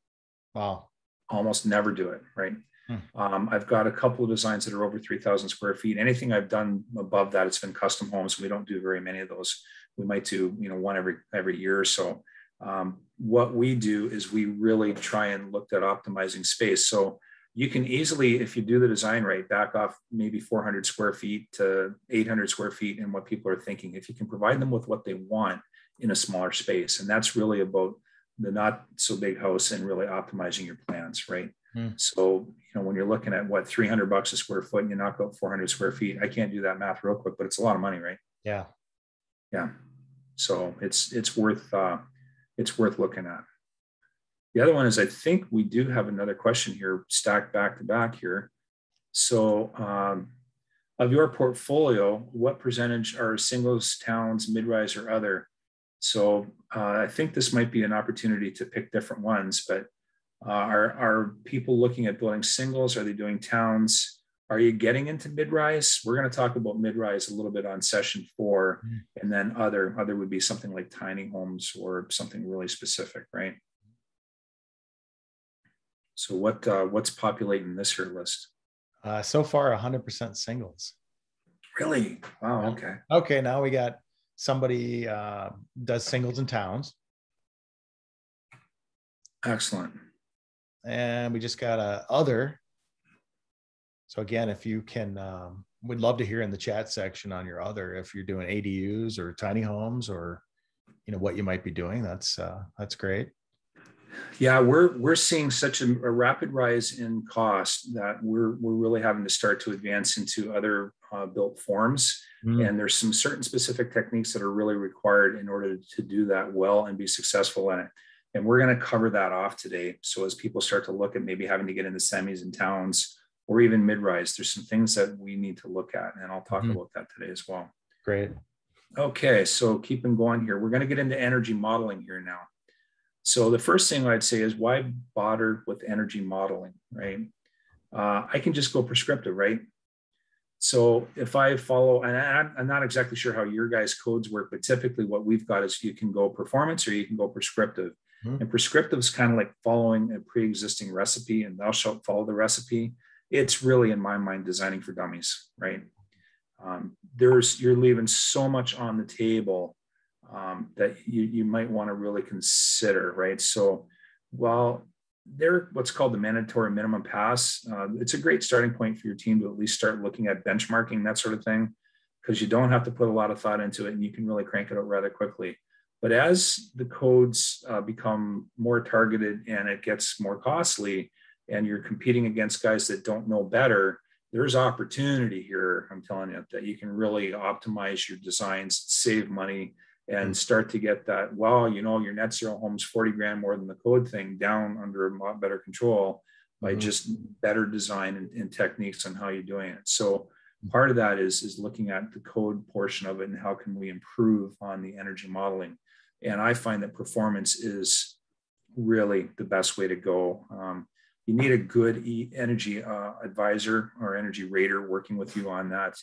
Wow. Almost never do it, right? Hmm. Um, I've got a couple of designs that are over 3000 square feet. Anything I've done above that, it's been custom homes. We don't do very many of those. We might do, you know, one every every year or so. Um, what we do is we really try and look at optimizing space. So you can easily, if you do the design right, back off maybe 400 square feet to 800 square feet and what people are thinking. If you can provide them with what they want in a smaller space, and that's really about the not so big house and really optimizing your plans, right? Mm. So, you know, when you're looking at what 300 bucks a square foot and you knock out 400 square feet, I can't do that math real quick, but it's a lot of money, right? Yeah. Yeah. So it's, it's worth, uh, it's worth looking at. The other one is I think we do have another question here stacked back to back here. So um, of your portfolio, what percentage are singles, towns, mid-rise, or other? So uh, I think this might be an opportunity to pick different ones, but uh, are, are people looking at building singles? Are they doing towns? Are you getting into mid-rise? We're going to talk about mid-rise a little bit on session 4 mm-hmm. and then other other would be something like tiny homes or something really specific, right? So what uh, what's populating this here list? Uh, so far, 100% singles. Really? Wow. Okay. Okay. Now we got somebody uh, does singles in towns. Excellent. And we just got a other. So again, if you can, um, we'd love to hear in the chat section on your other if you're doing ADUs or tiny homes or you know what you might be doing. That's uh, that's great. Yeah, we're we're seeing such a, a, rapid rise in cost that we're we're really having to start to advance into other uh, built forms. Mm. And there's some certain specific techniques that are really required in order to do that well and be successful in it. And we're going to cover that off today. So as people start to look at maybe having to get into semis and towns or even mid-rise, there's some things that we need to look at, and I'll talk mm. about that today as well. Great. Okay, so keeping going here. We're going to get into energy modeling here now. So the first thing I'd say is why bother with energy modeling, right? Uh, I can just go prescriptive, right? So if I follow, and I'm not exactly sure how your guys' codes work, but typically what we've got is you can go performance or you can go prescriptive. Mm-hmm. And prescriptive is kind of like following a pre-existing recipe, and thou shalt follow the recipe. It's really, in my mind, designing for dummies, right? Um, there's you're leaving so much on the table um, that you you might want to really consider, right? So, while they're what's called the mandatory minimum pass. Uh, it's a great starting point for your team to at least start looking at benchmarking that sort of thing, because you don't have to put a lot of thought into it and you can really crank it out rather quickly. But as the codes uh, become more targeted and it gets more costly, and you're competing against guys that don't know better, there's opportunity here. I'm telling you that you can really optimize your designs, save money, and mm-hmm. start to get that. Well, you know, your net zero home's 40 grand more than the code thing down under a lot better control by mm-hmm. just better design and, and techniques on how you're doing it. So part of that is is looking at the code portion of it and how can we improve on the energy modeling and I find that performance is really the best way to go. Um, you need a good e- energy uh, advisor or energy rater working with you on that.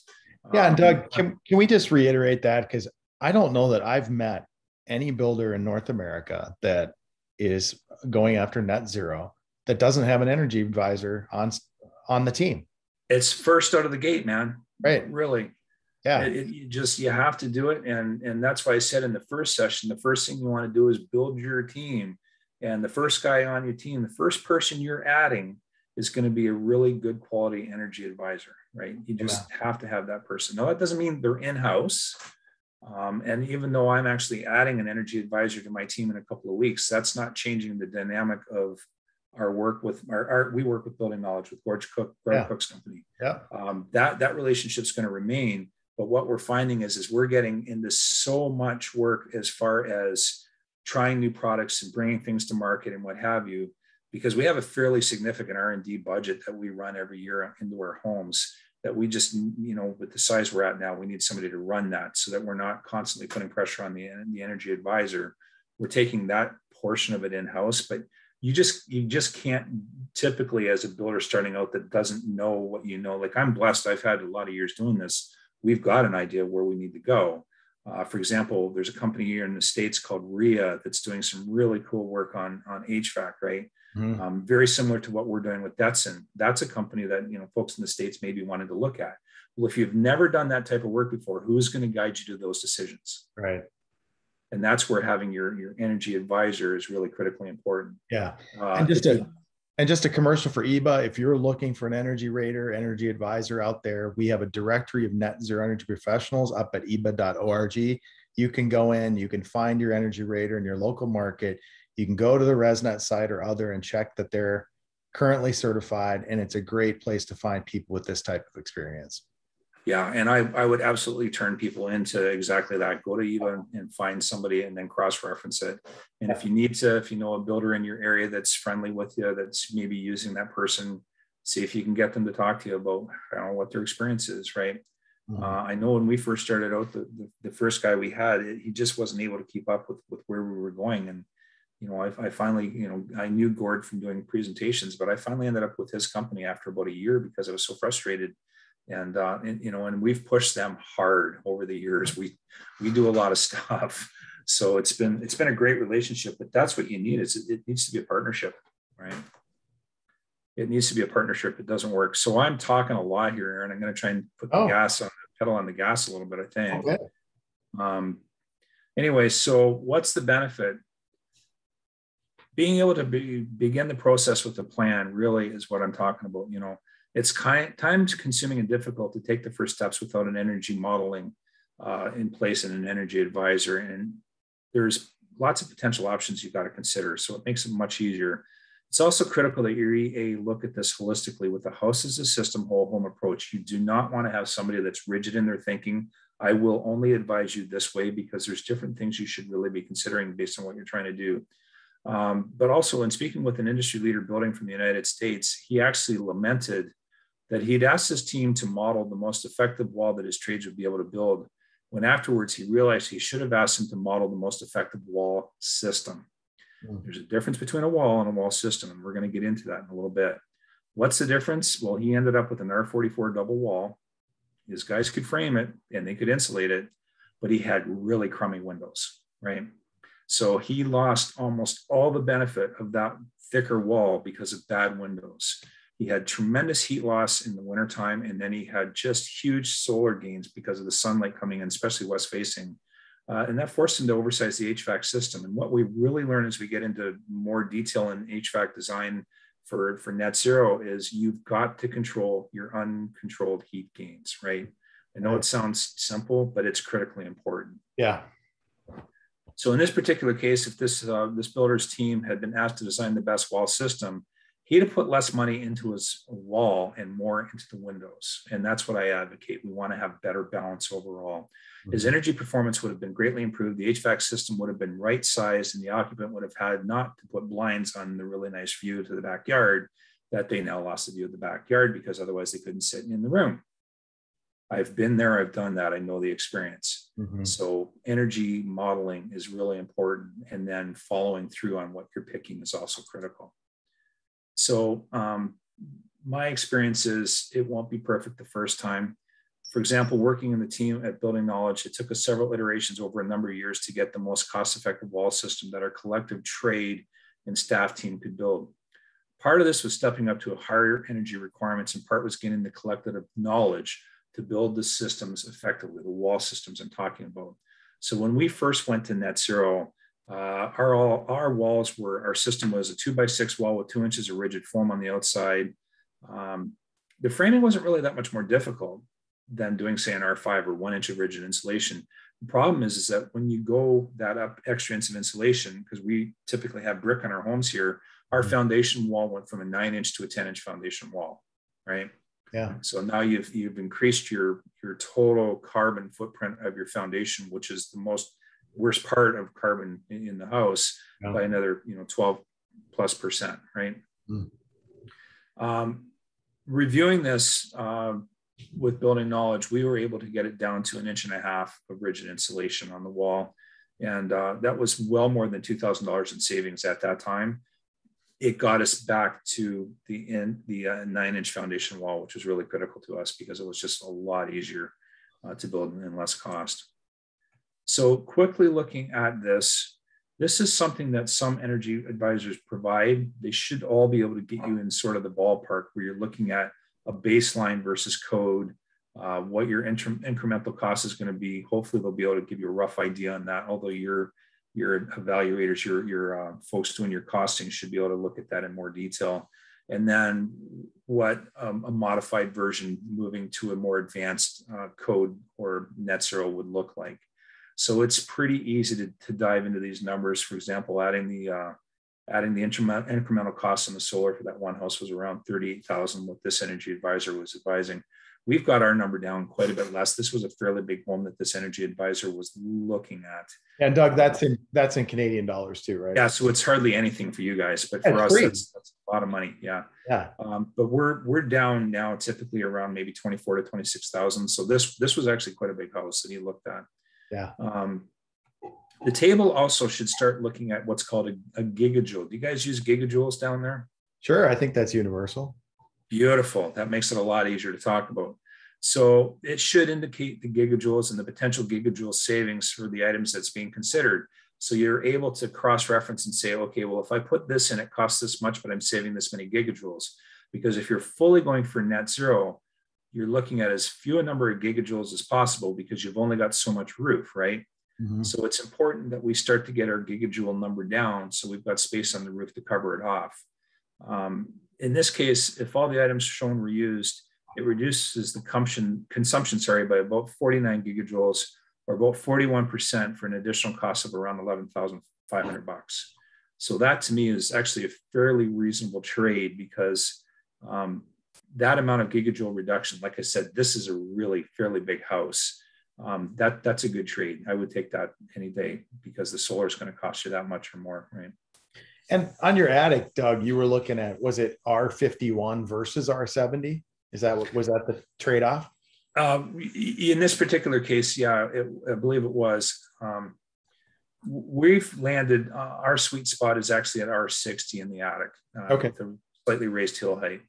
Yeah, and Doug, um, can, can we just reiterate that? Because I don't know that I've met any builder in North America that is going after net zero that doesn't have an energy advisor on on the team. It's first out of the gate, man. Right. Really yeah it, it, you just you have to do it and and that's why i said in the first session the first thing you want to do is build your team and the first guy on your team the first person you're adding is going to be a really good quality energy advisor right you just yeah. have to have that person no that doesn't mean they're in-house um, and even though i'm actually adding an energy advisor to my team in a couple of weeks that's not changing the dynamic of our work with our, our we work with building knowledge with George Cooke, Greg yeah. Cooke's company. Yeah. Um, that that relationship's going to remain but what we're finding is, is we're getting into so much work as far as trying new products and bringing things to market and what have you, because we have a fairly significant R&D budget that we run every year into our homes that we just, you know, with the size we're at now, we need somebody to run that so that we're not constantly putting pressure on the, the energy advisor. We're taking that portion of it in-house, but you just you just can't typically as a builder starting out that doesn't know what you know. Like i'm blessed. I've had a lot of years doing this we've got an idea where we need to go. Uh, for example, there's a company here in the States called Rheia that's doing some really cool work on, on HVAC, right? Mm-hmm. Um, very similar to what we're doing with Dettson. That's a company that, you know, folks in the States maybe wanted to look at. Well, if you've never done that type of work before, who's going to guide you to those decisions? Right. And that's where having your, your energy advisor is really critically important. Yeah. Uh, and just to, and just a commercial for EEBA. If you're looking for an energy rater, energy advisor out there, we have a directory of net zero energy professionals up at eeba.org. You can go in, you can find your energy rater in your local market. You can go to the RESNET site or other and check that they're currently certified. And it's a great place to find people with this type of experience. Yeah, and I, I would absolutely turn people into exactly that. Go to EEBA and find somebody and then cross-reference it. And if you need to, if you know a builder in your area that's friendly with you, that's maybe using that person, see if you can get them to talk to you about know, what their experience is, right? Mm-hmm. Uh, I know when we first started out, the, the, the first guy we had, it, he just wasn't able to keep up with, with where we were going. And, you know, I, I finally, you know, I knew Gord from doing presentations, but I finally ended up with his company after about a year because I was so frustrated and, uh, and, you know and we've pushed them hard over the years. We we do a lot of stuff. So it's been it's been a great relationship but that's what you need is it, it needs to be a partnership right? It needs to be a partnership. It doesn't work. So i'm talking a lot here aaron. I'm going to try and put the oh. gas on the pedal on the gas a little bit i think. Okay. um anyway so what's the benefit? Being able to be, begin the process with a plan really is what i'm talking about you know it's kind, time consuming and difficult to take the first steps without an energy modeling uh, in place and an energy advisor. And there's lots of potential options you've got to consider. So it makes it much easier. It's also critical that your EA look at this holistically with the house as a system, whole home approach. You do not want to have somebody that's rigid in their thinking. I will only advise you this way because there's different things you should really be considering based on what you're trying to do. Um, but also, in speaking with an industry leader building from the United States, he actually lamented that he'd asked his team to model the most effective wall that his trades would be able to build, when afterwards he realized he should have asked him to model the most effective wall system. Mm-hmm. There's a difference between a wall and a wall system, and we're going to get into that in a little bit. What's the difference? Well, he ended up with an R44 double wall. His guys could frame it and they could insulate it, but he had really crummy windows, right? So he lost almost all the benefit of that thicker wall because of bad windows. He had tremendous heat loss in the wintertime, and then he had just huge solar gains because of the sunlight coming in, especially west facing. Uh, and that forced him to oversize the HVAC system. And what we really learn as we get into more detail in HVAC design for, for net zero is you've got to control your uncontrolled heat gains, right? I know it sounds simple, but it's critically important. Yeah. So in this particular case, if this uh, this builder's team had been asked to design the best wall system, he'd have put less money into his wall and more into the windows. And that's what I advocate. We want to have better balance overall. Mm-hmm. His energy performance would have been greatly improved. The HVAC system would have been right sized, and the occupant would have had not to put blinds on the really nice view to the backyard that they now lost the view of the backyard because otherwise they couldn't sit in the room. I've been there, I've done that, I know the experience. Mm-hmm. So, energy modeling is really important. And then following through on what you're picking is also critical. So, um, my experience is it won't be perfect the first time. For example, working in the team at Building Knowledge, it took us several iterations over a number of years to get the most cost effective wall system that our collective trade and staff team could build. Part of this was stepping up to a higher energy requirements, and part was getting the collective knowledge to build the systems effectively, the wall systems I'm talking about. So when we first went to net zero, uh, our, our walls were, our system was a two by six wall with two inches of rigid foam on the outside. Um, the framing wasn't really that much more difficult than doing say an R5 or one inch of rigid insulation. The problem is, is that when you go that up extra inch of insulation, because we typically have brick on our homes here, our mm-hmm. foundation wall went from a nine inch to a 10 inch foundation wall, right? Yeah. So now you've you've increased your your total carbon footprint of your foundation, which is the most worst part of carbon in the house, yeah. by another you know 12 plus percent, right? Mm. Um, reviewing this uh, with building knowledge, we were able to get it down to an inch and a half of rigid insulation on the wall. And uh, that was well more than $2,000 in savings at that time it got us back to the in the uh, nine inch foundation wall, which was really critical to us because it was just a lot easier uh, to build and less cost. So quickly looking at this, this is something that some energy advisors provide. They should all be able to get you in sort of the ballpark where you're looking at a baseline versus code, uh, what your inter- incremental cost is going to be. Hopefully, they'll be able to give you a rough idea on that. Although you're your evaluators, your, your uh, folks doing your costing should be able to look at that in more detail. And then what um, a modified version moving to a more advanced uh, code or net zero would look like. So it's pretty easy to, to dive into these numbers. For example, adding the uh, adding the incremental cost on the solar for that one house was around 38,000, what this energy advisor was advising. We've got our number down quite a bit less. This was a fairly big home that this energy advisor was looking at. And Doug, that's in that's in Canadian dollars too, right? Yeah, so it's hardly anything for you guys, but for us, that's, that's, a lot of money. Yeah, yeah. Um, but we're we're down now, typically around maybe twenty four to twenty six thousand. So this this was actually quite a big house that he looked at. Yeah. Um, the table also should start looking at what's called a, a gigajoule. Do you guys use gigajoules down there? Sure, I think that's universal. Beautiful. That makes it a lot easier to talk about. So it should indicate the gigajoules and the potential gigajoule savings for the items that's being considered. So you're able to cross-reference and say, okay, well, if I put this in, it costs this much, but I'm saving this many gigajoules. Because if you're fully going for net zero, you're looking at as few a number of gigajoules as possible because you've only got so much roof, right? Mm-hmm. So it's important that we start to get our gigajoule number down so we've got space on the roof to cover it off. Um, in this case, if all the items shown were used, it reduces the consumption, consumption sorry, by about 49 gigajoules or about 41% for an additional cost of around 11,500 bucks. So that to me is actually a fairly reasonable trade because um, that amount of gigajoule reduction, like I said, this is a really fairly big house. Um, that that's a good trade. I would take that any day because the solar is going to cost you that much or more, right? And on your attic, Doug, you were looking at was it R51 versus R70? Is that what was that the trade off? Um, in this particular case, yeah, it, I believe it was. Um, we've landed. Uh, our sweet spot is actually at R60 in the attic. Uh, okay. A slightly raised hill height.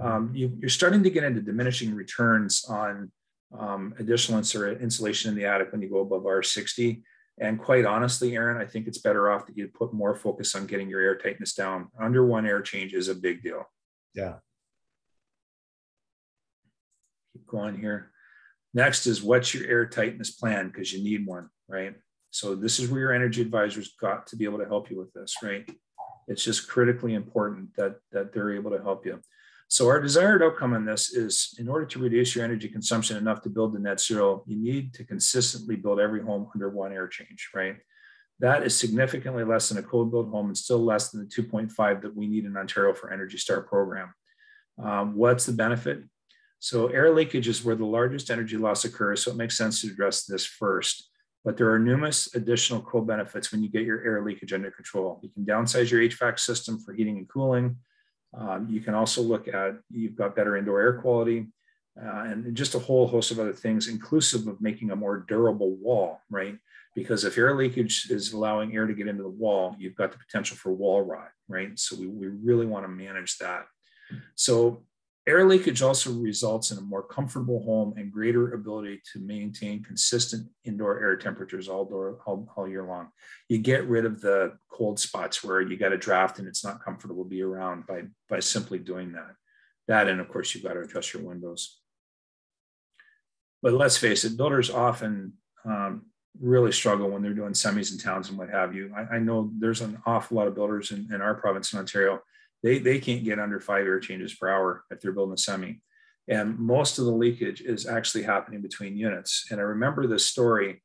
Um, you, are starting to get into diminishing returns on um, additional insulation in the attic when you go above R60 And quite honestly, Aaron, I think it's better off that you put more focus on getting your air tightness down. Under one air change is a big deal. Yeah. Keep going here. Next is what's your air tightness plan? Because you need one, right? So this is where your energy advisors got to be able to help you with this, right? It's just critically important that that they're able to help you. So our desired outcome in this is in order to reduce your energy consumption enough to build the net zero, you need to consistently build every home under one air change, right? That is significantly less than a code build home and still less than the 2.5 that we need in Ontario for Energy Star program. Um, what's the benefit? So air leakage is where the largest energy loss occurs. So it makes sense to address this first. But there are numerous additional co-benefits when you get your air leakage under control. You can downsize your HVAC system for heating and cooling. Um, you can also look at, you've got better indoor air quality uh, and just a whole host of other things, inclusive of making a more durable wall, right? Because if air leakage is allowing air to get into the wall, you've got the potential for wall rot, right? So we, we really want to manage that. So Air leakage also results in a more comfortable home and greater ability to maintain consistent indoor air temperatures all, door, all, all year long. You get rid of the cold spots where you got a draft and it's not comfortable to be around by, by simply doing that. That, and of course, you've got to adjust your windows. But let's face it, builders often um, really struggle when they're doing semis and towns and what have you. I, I know there's an awful lot of builders in, in our province in Ontario they, they can't get under five air changes per hour if they're building a semi. And most of the leakage is actually happening between units. And I remember this story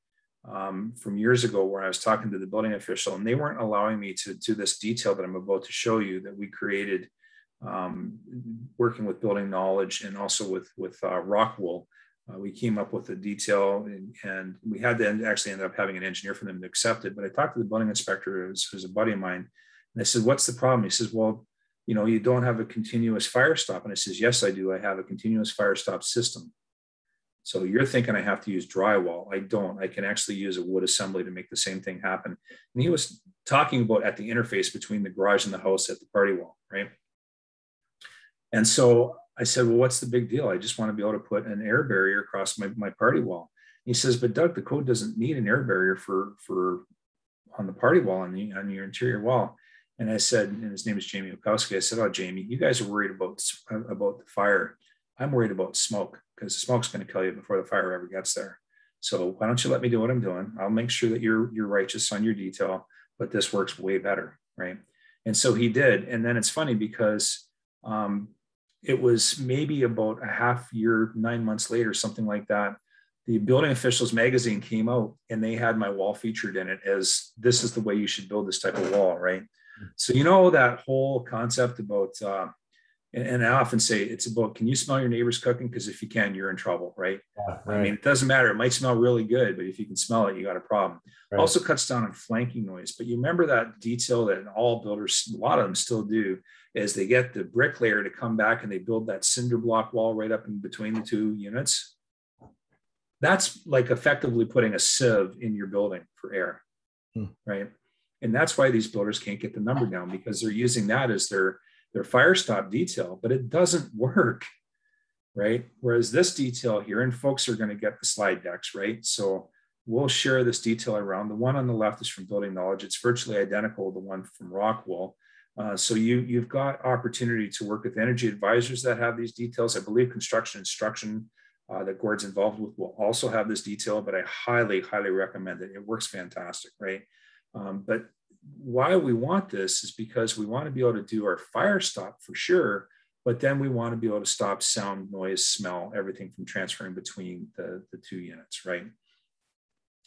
um, from years ago where I was talking to the building official, and they weren't allowing me to do this detail that I'm about to show you that we created um, working with building knowledge and also with, with uh, Rockwool. Uh, we came up with a detail and, and, we had to actually end up having an engineer for them to accept it. But I talked to the building inspector, who's, who's a buddy of mine, and I said, What's the problem? He says, Well, you know, you don't have a continuous fire stop. And I says, yes, I do. I have a continuous fire stop system. So you're thinking I have to use drywall. I don't. I can actually use a wood assembly to make the same thing happen. And he was talking about at the interface between the garage and the house at the party wall, right? And so I said, well, what's the big deal? I just want to be able to put an air barrier across my, my party wall. He says, but Doug, the code doesn't need an air barrier for, for on the party wall on, the, on your interior wall. And I said, and his name is Jamie Okowski. I said, "Oh, Jamie, you guys are worried about about the fire. I'm worried about smoke because the smoke's going to kill you before the fire ever gets there. So why don't you let me do what I'm doing? I'll make sure that you're you're righteous on your detail, but this works way better, right?" And so he did. And then it's funny because um, it was maybe about a half year, nine months later, something like that. The Building Officials magazine came out and they had my wall featured in it as this is the way you should build this type of wall, right? So you know that whole concept about, uh, and, and, I often say it's about can you smell your neighbor's cooking? Because if you can, you're in trouble, right? Yeah, right? I mean, it doesn't matter. It might smell really good, but if you can smell it, you got a problem. Right. Also cuts down on flanking noise. But you remember that detail that all builders, a lot of them still do, is they get the bricklayer to come back and they build that cinder block wall right up in between the two units. That's like effectively putting a sieve in your building for air, hmm. right? And that's why these builders can't get the number down because they're using that as their, their fire stop detail, but it doesn't work, right? Whereas this detail here, and folks are going to get the slide decks, right? So we'll share this detail around. The one on the left is from Building Knowledge. It's virtually identical to the one from Rockwool. Uh, so you, you've got opportunity to work with energy advisors that have these details. I believe construction instruction uh, that Gord's involved with will also have this detail, but I highly, highly recommend it. It works fantastic, right? Um, but why we want this is because we want to be able to do our fire stop for sure, but then we want to be able to stop sound, noise, smell, everything from transferring between the, the two units, right?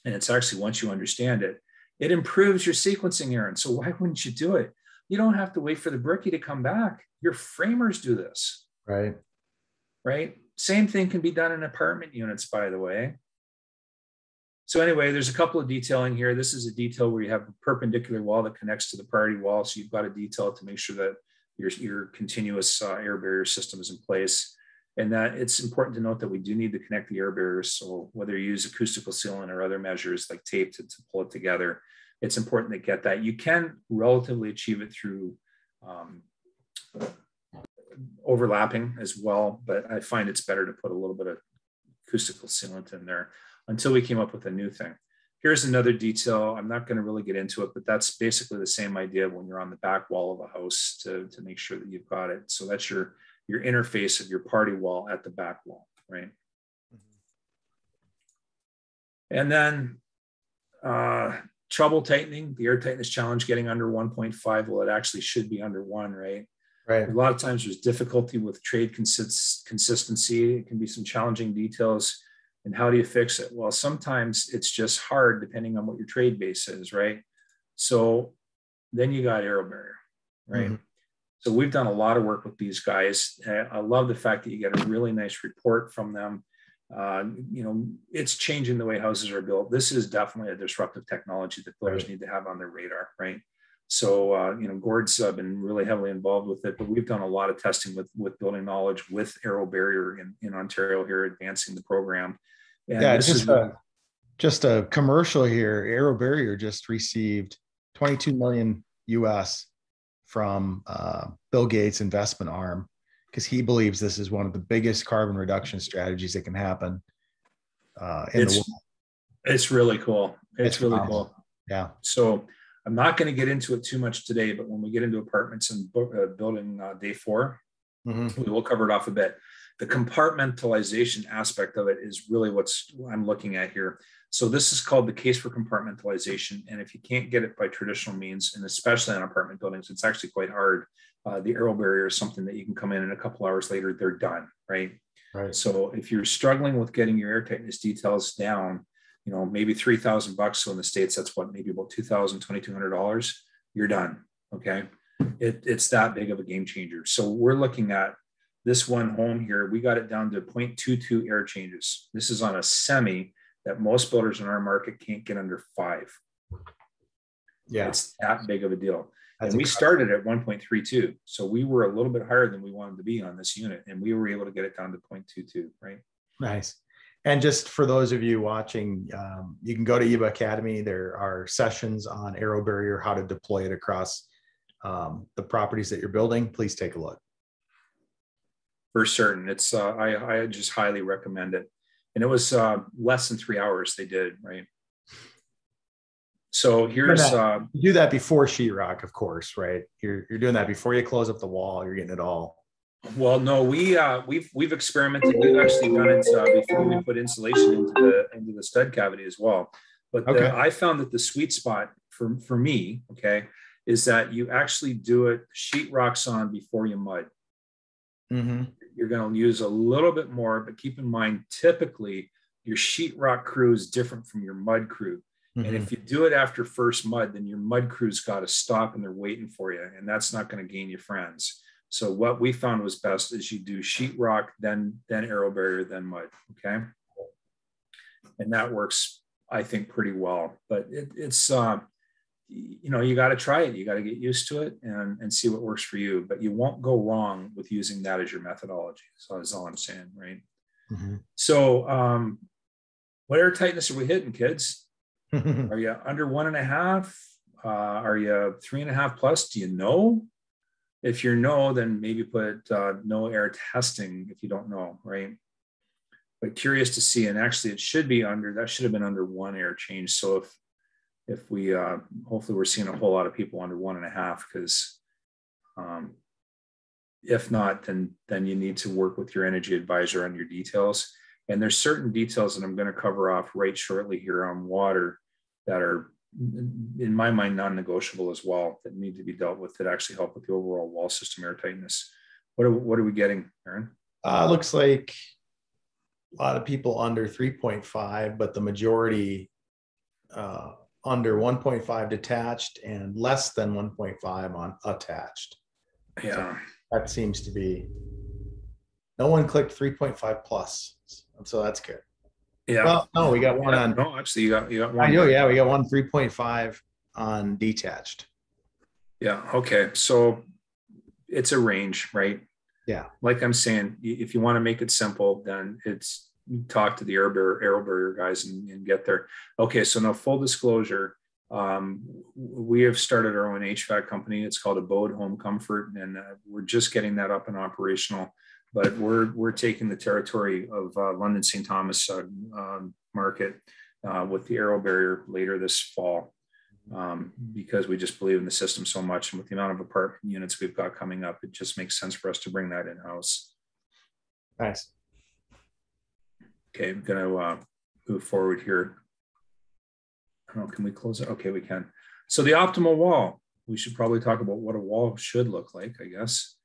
And it's actually, once you understand it, it improves your sequencing, Aaron. So why wouldn't you do it? You don't have to wait for the brickie to come back. Your framers do this. Right. Right. Same thing can be done in apartment units, by the way. So anyway, there's a couple of detailing here. This is a detail where you have a perpendicular wall that connects to the party wall. So you've got a detail to make sure that your, your continuous uh, air barrier system is in place. And that it's important to note that we do need to connect the air barriers. So whether you use acoustical sealant or other measures like tape to, to pull it together, it's important to get that. You can relatively achieve it through um, overlapping as well, but I find it's better to put a little bit of acoustical sealant in there until we came up with a new thing. here's another detail. I'm not going to really get into it, but that's basically the same idea when you're on the back wall of a house to, to make sure that you've got it. So that's your your interface of your party wall at the back wall, right? Mm-hmm. And then uh, trouble tightening, the air tightness challenge getting under 1.5. Well, it actually should be under one, right? Right. A lot of times there's difficulty with trade consist- consistency. It can be some challenging details. And how do you fix it? Well, sometimes it's just hard depending on what your trade base is, right? So then you got AeroBarrier, right? Mm-hmm. So we've done a lot of work with these guys. I love the fact that you get a really nice report from them. Uh, you know, it's changing the way houses are built. This is definitely a disruptive technology that builders right. need to have on their radar, right? So, uh, you know, Gord's uh, been really heavily involved with it, but we've done a lot of testing with with building knowledge with AeroBarrier in, in Ontario here, advancing the program. And yeah, just is, a, just a commercial here. AeroBarrier just received 22 million US from uh, Bill Gates' investment arm because he believes this is one of the biggest carbon reduction strategies that can happen uh, in it's, the world. It's really cool. It's, it's really cool. Yeah. So I'm not going to get into it too much today, but when we get into apartments and uh, building uh, day 4 mm-hmm. we will cover it off a bit. The compartmentalization aspect of it is really what's I'm looking at here. So this is called the case for compartmentalization. And if you can't get it by traditional means, and especially on apartment buildings, it's actually quite hard. Uh, the AeroBarrier is something that you can come in and a couple hours later, they're done, right? Right. So if you're struggling with getting your air tightness details down, you know, maybe 3000 bucks. So in the States, that's what, maybe about 2000 $2,200, you're done. Okay. It, it's that big of a game changer. So we're looking at this one home here. We got it down to 0.22 air changes. This is on a semi that most builders in our market can't get under five. Yeah. It's that big of a deal. That's and we started at 1.32. So we were a little bit higher than we wanted to be on this unit. And we were able to get it down to 0.22, right? Nice. And just for those of you watching, um, you can go to EEBA Academy. There are sessions on AeroBarrier, how to deploy it across um, the properties that you're building. Please take a look. For certain, it's uh, I, I just highly recommend it. And it was uh, less than three hours they did right? So here's uh, you do that before sheetrock of course right? You're, you're doing that before you close up the wall you're getting it all. Well no we uh, we've we've experimented we've actually done it uh, before we put insulation into the into the stud cavity as well. But the, i found that the sweet spot for for me okay is that you actually do it sheetrocks on before you mud. Mm-hmm you're going to use a little bit more, but keep in mind, typically your sheetrock crew is different from your mud crew. Mm-hmm. And if you do it after first mud, then your mud crew's got to stop and they're waiting for you. And that's not going to gain you friends. So what we found was best is you do sheetrock, then then AeroBarrier, then mud. Okay. And that works, I think, pretty well. But it, it's uh, you know you got to try it you got to get used to it and and see what works for you but you won't go wrong with using that as your methodology so that's all i'm saying right? Mm-hmm. so um what air tightness are we hitting kids? Are you under one and a half? Uh, are you three and a half plus? Do you know? If you're no then maybe put uh, no air testing if you don't know right? But curious to see and actually it should be under that should have been under one air change so if if we uh, hopefully we're seeing a whole lot of people under one and a half because um, if not then then you need to work with your energy advisor on your details. And there's certain details that i'm going to cover off right shortly here on water that are in my mind non-negotiable as well that need to be dealt with that actually help with the overall wall system air tightness. What are, what are we getting aaron? Uh, looks like a lot of people under 3.5 but the majority uh, under 1.5 detached and less than 1.5 on attached. Yeah. So that seems to be no one clicked 3.5 plus. So that's good. Yeah. Well, no, we got one yeah, on. No, actually, you got you got one. I know. Yeah, we got one 3.5 on detached. Yeah. Okay. So it's a range, right? Yeah. Like I'm saying, if you want to make it simple, then it's talk to the air barrier, barrier guys and, and, get there. Okay, so now full disclosure, um, we have started our own HVAC company. It's called Abode Home Comfort, and uh, we're just getting that up and operational. But we're we're taking the territory of uh, London St. Thomas uh, um, market uh, with the AeroBarrier later this fall um, because we just believe in the system so much. And with the amount of apartment units we've got coming up, it just makes sense for us to bring that in house. Nice. Okay, I'm going to uh, move forward here. Oh, can we close it? Okay, we can. So the optimal wall, we should probably talk about what a wall should look like, I guess.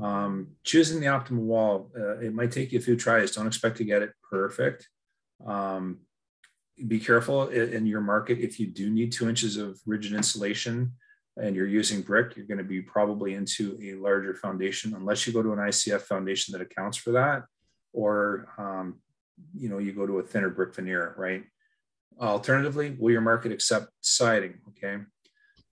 Um, choosing the optimal wall, uh, it might take you a few tries. Don't expect to get it perfect. Um, be careful in your market if you do need two inches of rigid insulation and you're using brick, you're going to be probably into a larger foundation unless you go to an ICF foundation that accounts for that, or um, you know you go to a thinner brick veneer, right? Alternatively, will your market accept siding? Okay,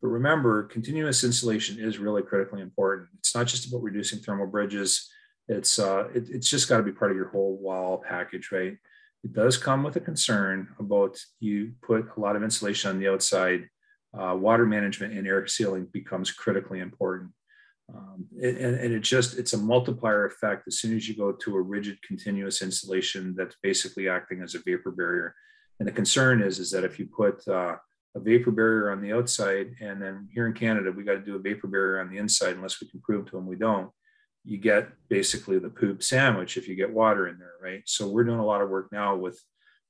but remember, continuous insulation is really critically important. It's not just about reducing thermal bridges. It's uh, it, it's just got to be part of your whole wall package, right? It does come with a concern about you put a lot of insulation on the outside. Uh, water management and air sealing becomes critically important. Um, and, and it just it's a multiplier effect as soon as you go to a rigid continuous insulation that's basically acting as a vapor barrier. And the concern is is that if you put uh, a vapor barrier on the outside, and then here in Canada we got to do a vapor barrier on the inside unless we can prove to them we don't you get basically the poop sandwich if you get water in there, right? So we're doing a lot of work now with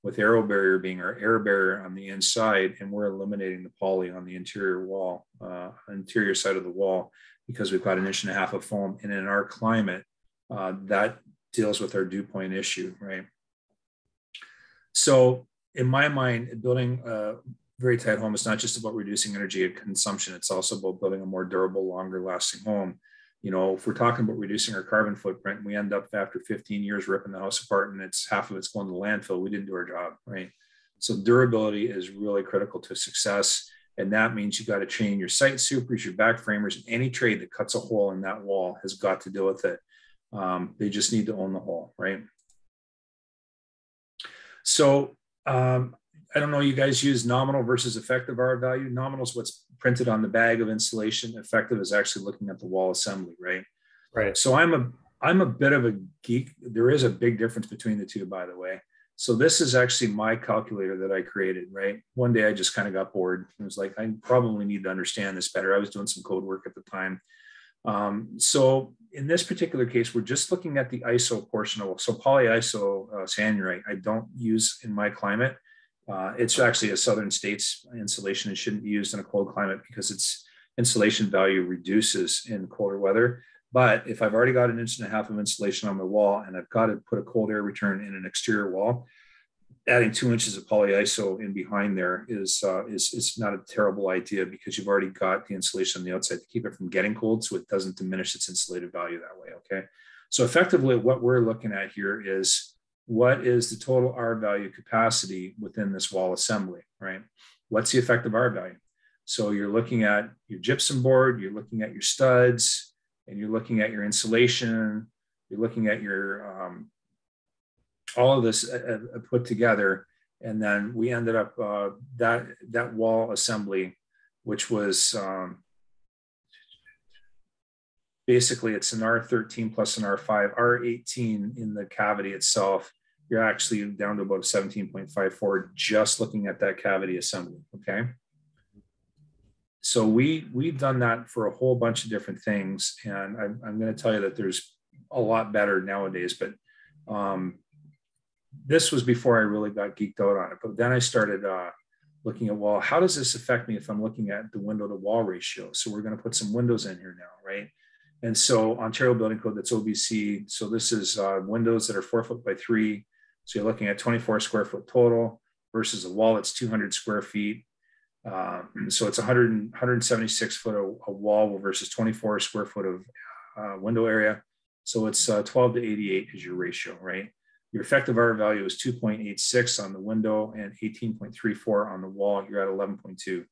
with AeroBarrier being our air barrier on the inside, and we're eliminating the poly on the interior wall, uh, interior side of the wall, because we've got an inch and a half of foam. And in our climate, uh, that deals with our dew point issue, right? So in my mind, building a very tight home is not just about reducing energy consumption. It's also about building a more durable, longer lasting home you know, if we're talking about reducing our carbon footprint, we end up after 15 years ripping the house apart and it's half of it's going to landfill. We didn't do our job, right? So durability is really critical to success. And that means you got to train your site supers, your back framers, and any trade that cuts a hole in that wall has got to deal with it. Um, they just need to own the hole, right? So um, I don't know, you guys use nominal versus effective R value. Nominal is what's printed on the bag of insulation. Effective is actually looking at the wall assembly, right? Right. So I'm a I'm a bit of a geek. There is a big difference between the two, by the way. So this is actually my calculator that I created, right? One day I just kind of got bored. It was like, I probably need to understand this better. I was doing some code work at the time. Um, so in this particular case, we're just looking at the ISO portion of so polyiso uh. I don't use in my climate. Uh, it's actually a southern states insulation. It shouldn't be used in a cold climate because its insulation value reduces in colder weather. But if I've already got an inch and a half of insulation on my wall and I've got to put a cold air return in an exterior wall, adding two inches of polyiso in behind there is, uh, is, is not a terrible idea because you've already got the insulation on the outside to keep it from getting cold so it doesn't diminish its insulated value that way, okay? So effectively what we're looking at here is what is the total R value capacity within this wall assembly, right? What's the effective R value? So you're looking at your gypsum board, you're looking at your studs, and you're looking at your insulation, you're looking at your, um, all of this uh, uh, put together. And then we ended up uh, that, that wall assembly, which was um, basically it's an R13 plus an R5, R18 in the cavity itself. You're actually down to about 17.54 just looking at that cavity assembly. Okay. So we we've done that for a whole bunch of different things, and I'm, I'm going to tell you that there's a lot better nowadays. But um, this was before I really got geeked out on it. But then I started uh, looking at well, how does this affect me if I'm looking at the window to wall ratio? So we're going to put some windows in here now, right? And so Ontario Building Code, that's OBC. So this is uh, windows that are four foot by three. So you're looking at 24 square foot total versus a wall that's 200 square feet. Um, so it's 100, 176 foot of, a wall versus 24 square foot of uh, window area. So it's uh, 12 to 88 is your ratio, right? Your effective R value is 2.86 on the window and 18.34 on the wall. You're at 11.2.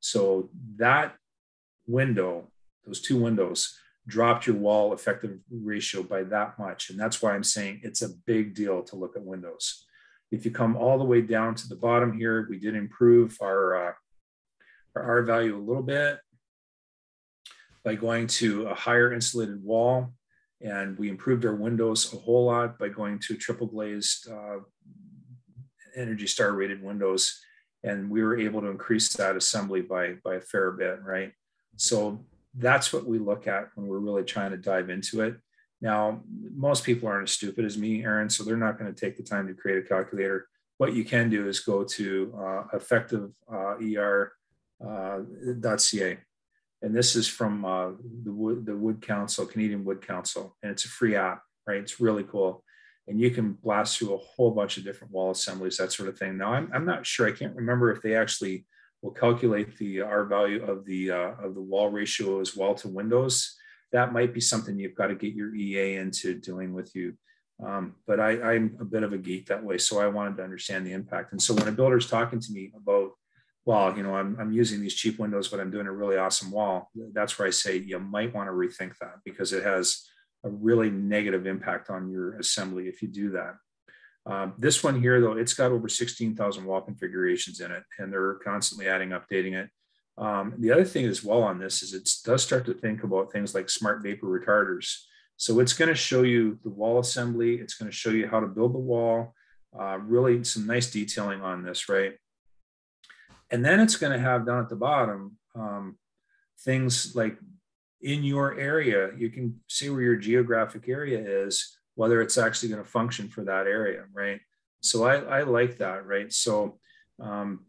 So that window, those two windows, dropped your wall effective ratio by that much. And that's why I'm saying it's a big deal to look at windows. If you come all the way down to the bottom here, we did improve our, uh, our R value a little bit by going to a higher insulated wall. And we improved our windows a whole lot by going to triple glazed uh, Energy Star rated windows, and we were able to increase that assembly by by a fair bit, right? So that's what we look at when we're really trying to dive into it. Now, most people aren't as stupid as me, Aaron, so they're not going to take the time to create a calculator. What you can do is go to uh, effectiveer.ca. Uh, and this is from uh, the, Wood, the Wood Council, Canadian Wood Council, and it's a free app, right? It's really cool. And you can blast through a whole bunch of different wall assemblies, that sort of thing. Now, I'm, I'm not sure, I can't remember if they actually will calculate the R value of the, uh, of the wall ratio as well to windows that might be something you've got to get your EA into doing with you. Um, but I, am a bit of a geek that way, so I wanted to understand the impact. And so when a builder's talking to me about, well, you know, I'm, I'm using these cheap windows, but I'm doing a really awesome wall, that's where I say you might want to rethink that because it has a really negative impact on your assembly if you do that. Um, this one here, though, it's got over 16,000 wall configurations in it, and they're constantly adding, updating it. Um, the other thing as well on this is it does start to think about things like smart vapor retarders. So it's going to show you the wall assembly. It's going to show you how to build the wall. Uh, really some nice detailing on this, right? And then it's going to have down at the bottom um, things like in your area, you can see where your geographic area is, whether it's actually going to function for that area, right? So I, I like that, right? So um,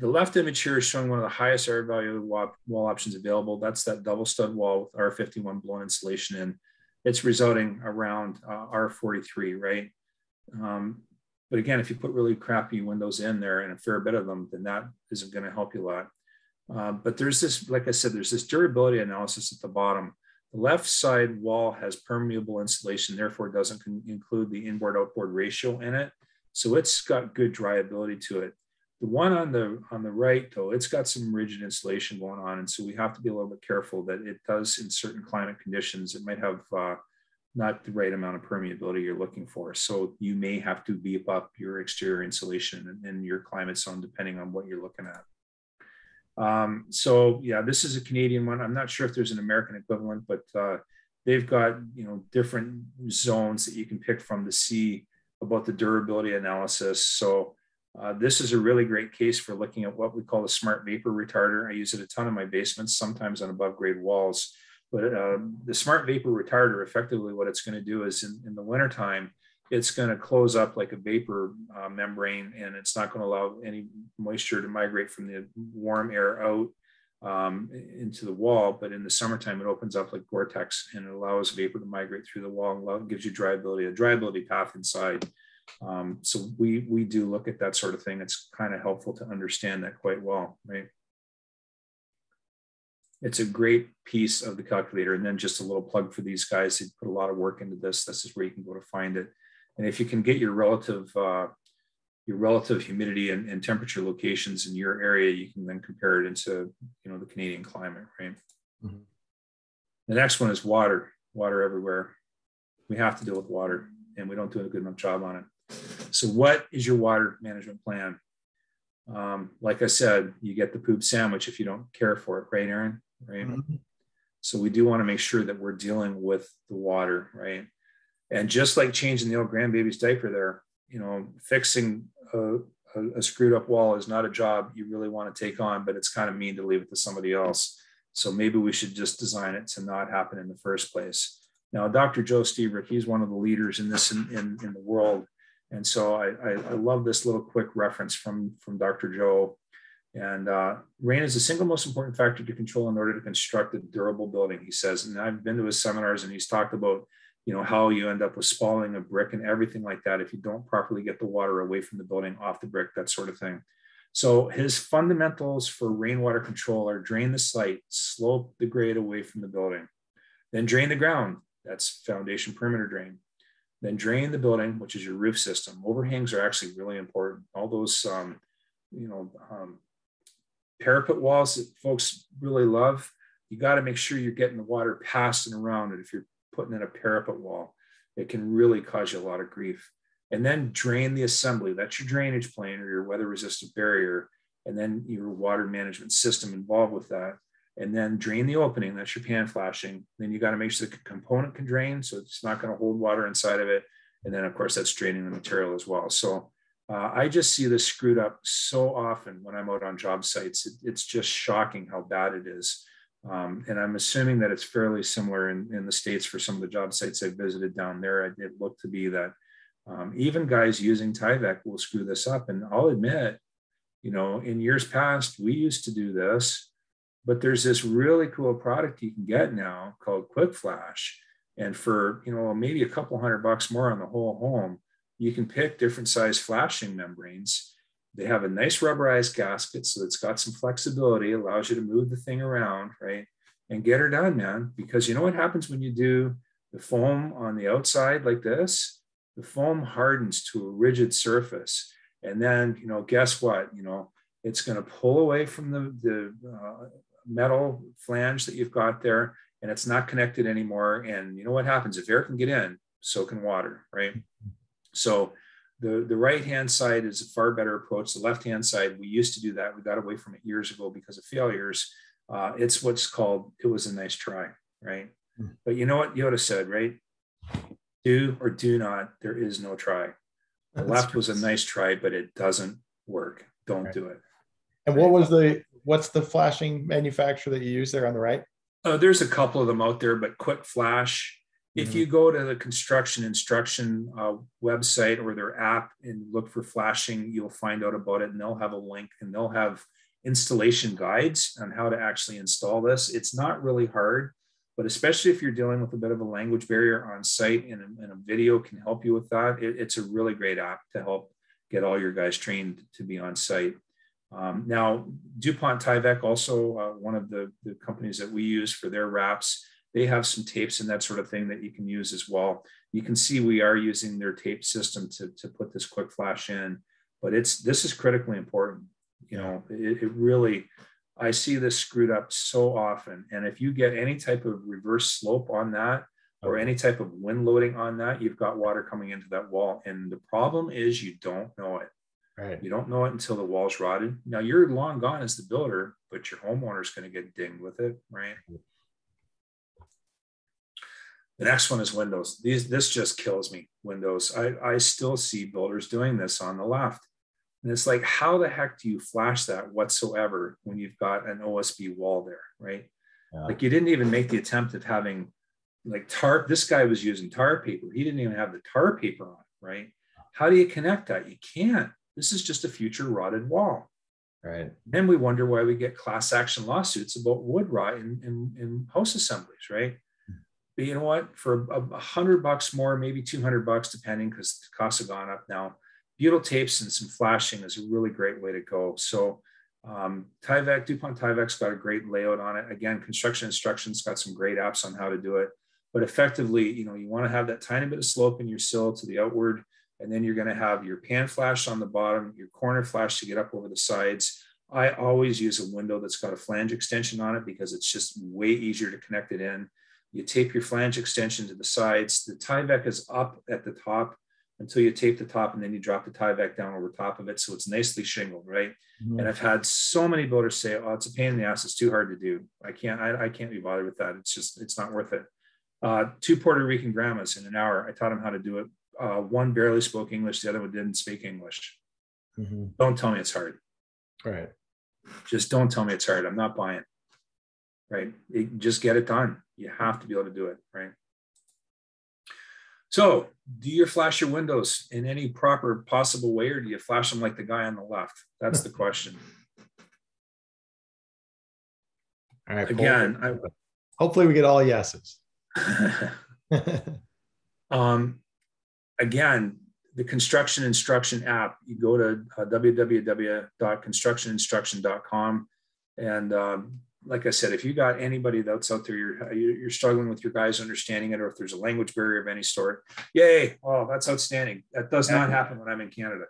the left image here is showing one of the highest R value wall, wall options available. That's that double stud wall with R51 blown insulation in. It's resulting around uh, R43, right? Um, but again, if you put really crappy windows in there and a fair bit of them, then that isn't going to help you a lot. Uh, but there's this, like I said, there's this durability analysis at the bottom. The left side wall has permeable insulation, therefore doesn't include the inboard outboard ratio in it. So it's got good dryability to it. The one on the on the right, though, it's got some rigid insulation going on, and so we have to be a little bit careful that it does in certain climate conditions. It might have uh, not the right amount of permeability you're looking for. So you may have to beef up your exterior insulation and, in your climate zone depending on what you're looking at. Um, so yeah, this is a Canadian one. I'm not sure if there's an American equivalent, but uh, they've got you know different zones that you can pick from to see about the durability analysis. So uh, this is a really great case for looking at what we call a smart vapor retarder. I use it a ton in my basements, sometimes on above grade walls. But uh, the smart vapor retarder, effectively what it's going to do is in, in the wintertime, it's going to close up like a vapor uh, membrane and it's not going to allow any moisture to migrate from the warm air out um, into the wall. But in the summertime, it opens up like Gore-Tex and it allows vapor to migrate through the wall and gives you dryability, a dryability path inside. Um, so we we do look at that sort of thing. It's kind of helpful to understand that quite well, right? It's a great piece of the calculator. And then just a little plug for these guys. They put a lot of work into this. This is where you can go to find it. And if you can get your relative uh, your relative humidity and, and, temperature locations in your area, you can then compare it into you know the Canadian climate, right? Mm-hmm. The next one is water. Water everywhere. We have to deal with water, and we don't do a good enough job on it. So, what is your water management plan? Um, like I said, you get the poop sandwich if you don't care for it, right, Aaron? Right. Mm-hmm. So, we do want to make sure that we're dealing with the water, right? And just like changing the old grandbaby's diaper, there, you know, fixing a, a, a screwed up wall is not a job you really want to take on, but it's kind of mean to leave it to somebody else. So maybe we should just design it to not happen in the first place. Now, Dr. Joe Lstiburek, he's one of the leaders in this in, in, in the world and so I, I, I, love this little quick reference from, from Dr. Joe. And uh, rain is the single most important factor to control in order to construct a durable building, he says. And I've been to his seminars and he's talked about, you know, how you end up with spalling a brick and everything like that if you don't properly get the water away from the building, off the brick, that sort of thing. So his fundamentals for rainwater control are drain the site, slope the grade away from the building, then drain the ground. That's foundation perimeter drain then drain the building, which is your roof system. Overhangs are actually really important. All those, um, you know, um, parapet walls that folks really love, you got to make sure you're getting the water past and around it. If you're putting in a parapet wall, it can really cause you a lot of grief. And then drain the assembly. That's your drainage plane or your weather resistant barrier. And then your water management system involved with that and then drain the opening. That's your pan flashing. Then you got to make sure the component can drain, so it's not going to hold water inside of it. And then, of course, that's draining the material as well. So Uh, I just see this screwed up so often when I'm out on job sites. It, it's just shocking how bad it is. Um, and I'm assuming that it's fairly similar in, in the States for some of the job sites I've visited down there. It looked to be that um, even guys using Tyvek will screw this up. And I'll admit, you know, in years past, we used to do this, but there's this really cool product you can get now called Quick Flash. And for, you know, maybe a couple hundred bucks more on the whole home, you can pick different size flashing membranes. They have a nice rubberized gasket, so it's got some flexibility, allows you to move the thing around, right? And get her done, man. Because you know what happens when you do the foam on the outside like this? The foam hardens to a rigid surface. And then, you know, guess what? You know, it's going to pull away from the, the uh, metal flange that you've got there and it's not connected anymore. And you know what happens? If air can get in, so can water, right? So the, the right hand side is a far better approach. The left hand side, we used to do that. We got away from it years ago because of failures. Uh, it's what's called, it was a nice try, right? Mm. But you know what Yoda said, right? Do or do not, there is no try. The That's left was a nice try, but it doesn't work. Don't right. do it. And what was the, what's the flashing manufacturer that you use there on the right? Uh, there's a couple of them out there, but Quick Flash if mm-hmm. you go to the construction instruction uh, website or their app and look for flashing, you'll find out about it and they'll have a link and they'll have installation guides on how to actually install this. It's not really hard, but especially if you're dealing with a bit of a language barrier on site and, and a video can help you with that, it, it's a really great app to help get all your guys trained to be on site. Um, now, DuPont Tyvek, also uh, one of the, the companies that we use for their wraps, they have some tapes and that sort of thing that you can use as well. You can see we are using their tape system to, to put this quick flash in, but it's this is critically important. You know, it, it really, I see this screwed up so often. And if you get any type of reverse slope on that, or any type of wind loading on that, you've got water coming into that wall. And the problem is you don't know it. Right. You don't know it until the wall's rotted. Now you're long gone as the builder, but your homeowner's going to get dinged with it, right? The next one is Windows. These, this just kills me, Windows. I, I still see builders doing this on the left. And it's like, how the heck do you flash that whatsoever when you've got an OSB wall there, right? Yeah. Like you didn't even make the attempt of having like tar. This guy was using tar paper. He didn't even have the tar paper on, right? How do you connect that? You can't. This is just a future rotted wall. Right. Then we wonder why we get class action lawsuits about wood rot in, in, in house assemblies, right? But you know what? For a, a hundred bucks more, maybe 200 bucks, depending, because the costs have gone up now. Butyl tapes and some flashing is a really great way to go. So um, Tyvek, DuPont Tyvek's got a great layout on it. Again, construction instructions got some great apps on how to do it. But effectively, you know, you want to have that tiny bit of slope in your sill to the outward, and then you're going to have your pan flash on the bottom, your corner flash to get up over the sides. I always use a window that's got a flange extension on it because it's just way easier to connect it in. You tape your flange extension to the sides. The Tyvek is up at the top until you tape the top and then you drop the Tyvek down over top of it. So it's nicely shingled, right? Mm-hmm. And I've had so many builders say, oh, it's a pain in the ass. It's too hard to do. I can't, I, I can't be bothered with that. It's just, it's not worth it. Uh, two Puerto Rican grandmas in an hour. I taught them how to do it. Uh, one barely spoke English. The other one didn't speak English. Mm-hmm. Don't tell me it's hard. Right. Just don't tell me it's hard. I'm not buying. Right. It, just get it done. You have to be able to do it, right? So, do you flash your windows in any proper possible way, or do you flash them like the guy on the left? That's the question. All right. Again, I, hopefully we get all yeses. um, again, the construction instruction app, you go to uh, www.constructioninstruction.com and um, like I said, if you got anybody that's out there, you're you're struggling with your guys understanding it, or if there's a language barrier of any sort, yay! Oh, that's outstanding. That does not happen when I'm in Canada.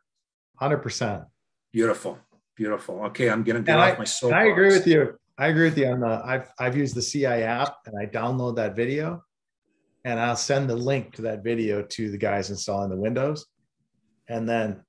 Hundred percent. Beautiful, beautiful. Okay, I'm gonna get and off I, my soapbox. I agree with you. I agree with you on the. I've I've used the CI app and I download that video, and I'll send the link to that video to the guys installing the windows, and then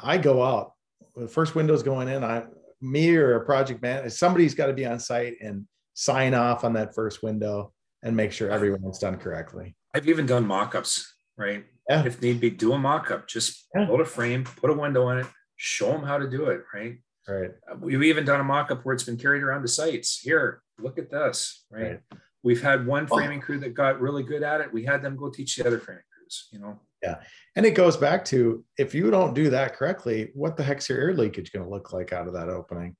I go out. The first window's going in. I me or a project man, somebody's got to be on site and sign off on that first window and make sure everyone's done correctly. I've even done mock-ups, right? yeah. if need be, do a mock-up. Just yeah. build a frame, put a window in it, show them how to do it. Right. Right. We've even done a mock-up where it's been carried around the sites. Here, look at this. Right. right. We've had one framing oh. crew that got really good at it. We had them go teach the other framing crews. You know. Yeah. And it goes back to if you don't do that correctly, what the heck's your air leakage going to look like out of that opening?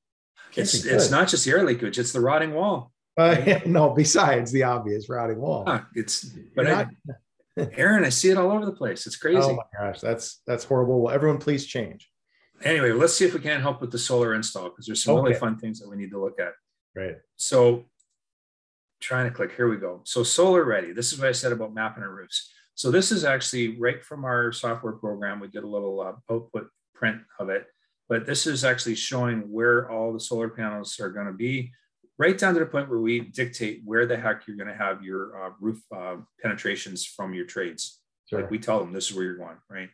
It's it's not just the air leakage; it's the rotting wall. Uh, no, besides the obvious rotting wall. Huh, it's but I, Aaron, I see it all over the place. It's crazy. Oh my gosh, that's that's horrible. Well, everyone, please change. Anyway, let's see if we can help with the solar install because there's some okay. really fun things that we need to look at. Right. So, trying to click. Here we go. So, solar ready. This is what I said about mapping our roofs. So, this is actually right from our software program. We did a little uh, output print of it, but this is actually showing where all the solar panels are going to be right down to the point where we dictate where the heck you're going to have your uh, roof uh, penetrations from your trades. Sure. Like we tell them this is where you're going, right?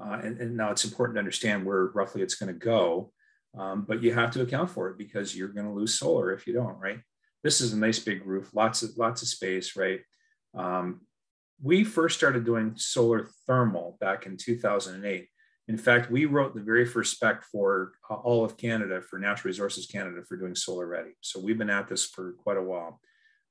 Uh, and, and, now it's important to understand where roughly it's going to go, um, but you have to account for it because you're going to lose solar if you don't, right? This is a nice big roof, lots of lots of space, right? Um, we first started doing solar thermal back in 2008 in fact, we wrote the very first spec for uh, all of Canada for Natural Resources Canada for doing solar ready. So we've been at this for quite a while.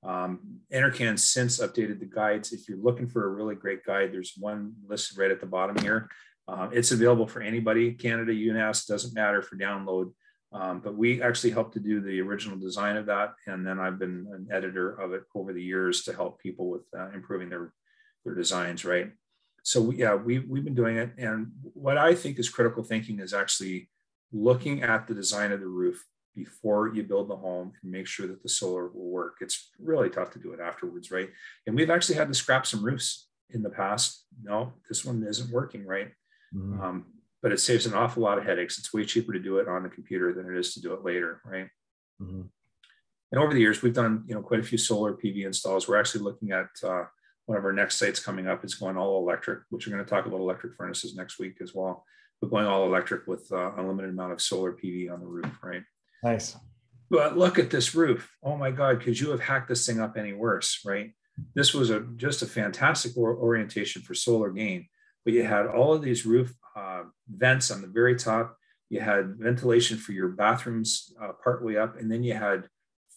Um, NRCan since updated the guides. If you're looking for a really great guide, there's one listed right at the bottom here. Um, it's available for anybody, Canada, UNS, doesn't matter for download. Um, but we actually helped to do the original design of that. And then I've been an editor of it over the years to help people with uh, improving their, their designs, right? so yeah, we, we've been doing it. And what I think is critical thinking is actually looking at the design of the roof before you build the home and make sure that the solar will work. It's really tough to do it afterwards, right? And we've actually had to scrap some roofs in the past. No, this one isn't working, right? Mm-hmm. Um, but it saves an awful lot of headaches. It's way cheaper to do it on the computer than it is to do it later, right? Mm-hmm. And over the years, we've done you know quite a few solar PV installs. We're actually looking at uh, one of our next sites coming up is going all electric, which we're going to talk about electric furnaces next week as well. But going all electric with uh, unlimited amount of solar PV on the roof, right? Nice. But look at this roof. Oh my God, could you have hacked this thing up any worse, right? This was a just a fantastic orientation for solar gain. But you had all of these roof uh, vents on the very top. You had ventilation for your bathrooms uh, partway up, and then you had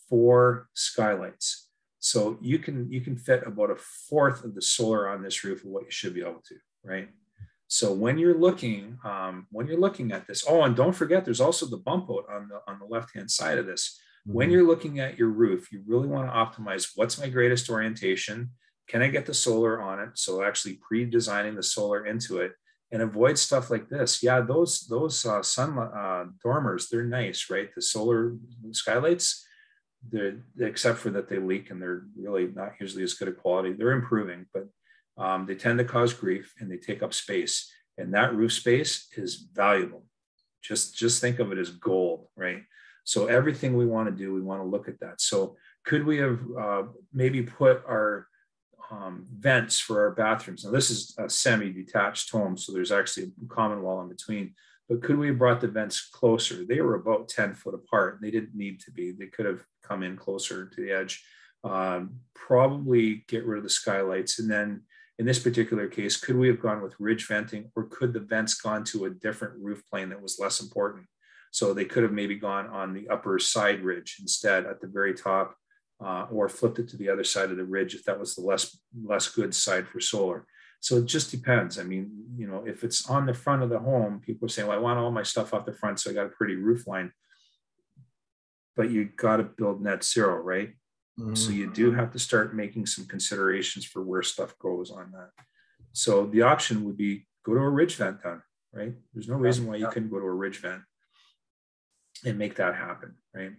four skylights. So you can you can fit about a fourth of the solar on this roof of what you should be able to, right? So when you're looking um, when you're looking at this, oh, and don't forget, there's also the bump out on the on the left hand side of this. Mm-hmm. When you're looking at your roof, you really want to optimize what's my greatest orientation. Can I get the solar on it? So actually pre-designing the solar into it and avoid stuff like this. Yeah, those those uh, sun uh, dormers, they're nice, right? The solar skylights they're, except for that they leak and they're really not usually as good a quality. They're improving, but um, they tend to cause grief and they take up space. And that roof space is valuable. Just, just think of it as gold, right? So everything we want to do, we want to look at that. So could we have uh, maybe put our um, vents for our bathrooms? Now this is a semi-detached home, so there's actually a common wall in between but could we have brought the vents closer? They were about 10 foot apart. They didn't need to be. They could have come in closer to the edge. Um, probably get rid of the skylights. And then in this particular case, could we have gone with ridge venting or could the vents gone to a different roof plane that was less important? So they could have maybe gone on the upper side ridge instead at the very top uh, or flipped it to the other side of the ridge if that was the less, less good side for solar. So it just depends. I mean, you know, if it's on the front of the home, people are saying, well, I want all my stuff off the front, so I got a pretty roof line. But you got to build net zero, right? Mm-hmm. So you do have to start making some considerations for where stuff goes on that. So the option would be go to a ridge vent then, right? There's no reason why you couldn't go to a ridge vent and make that happen, right?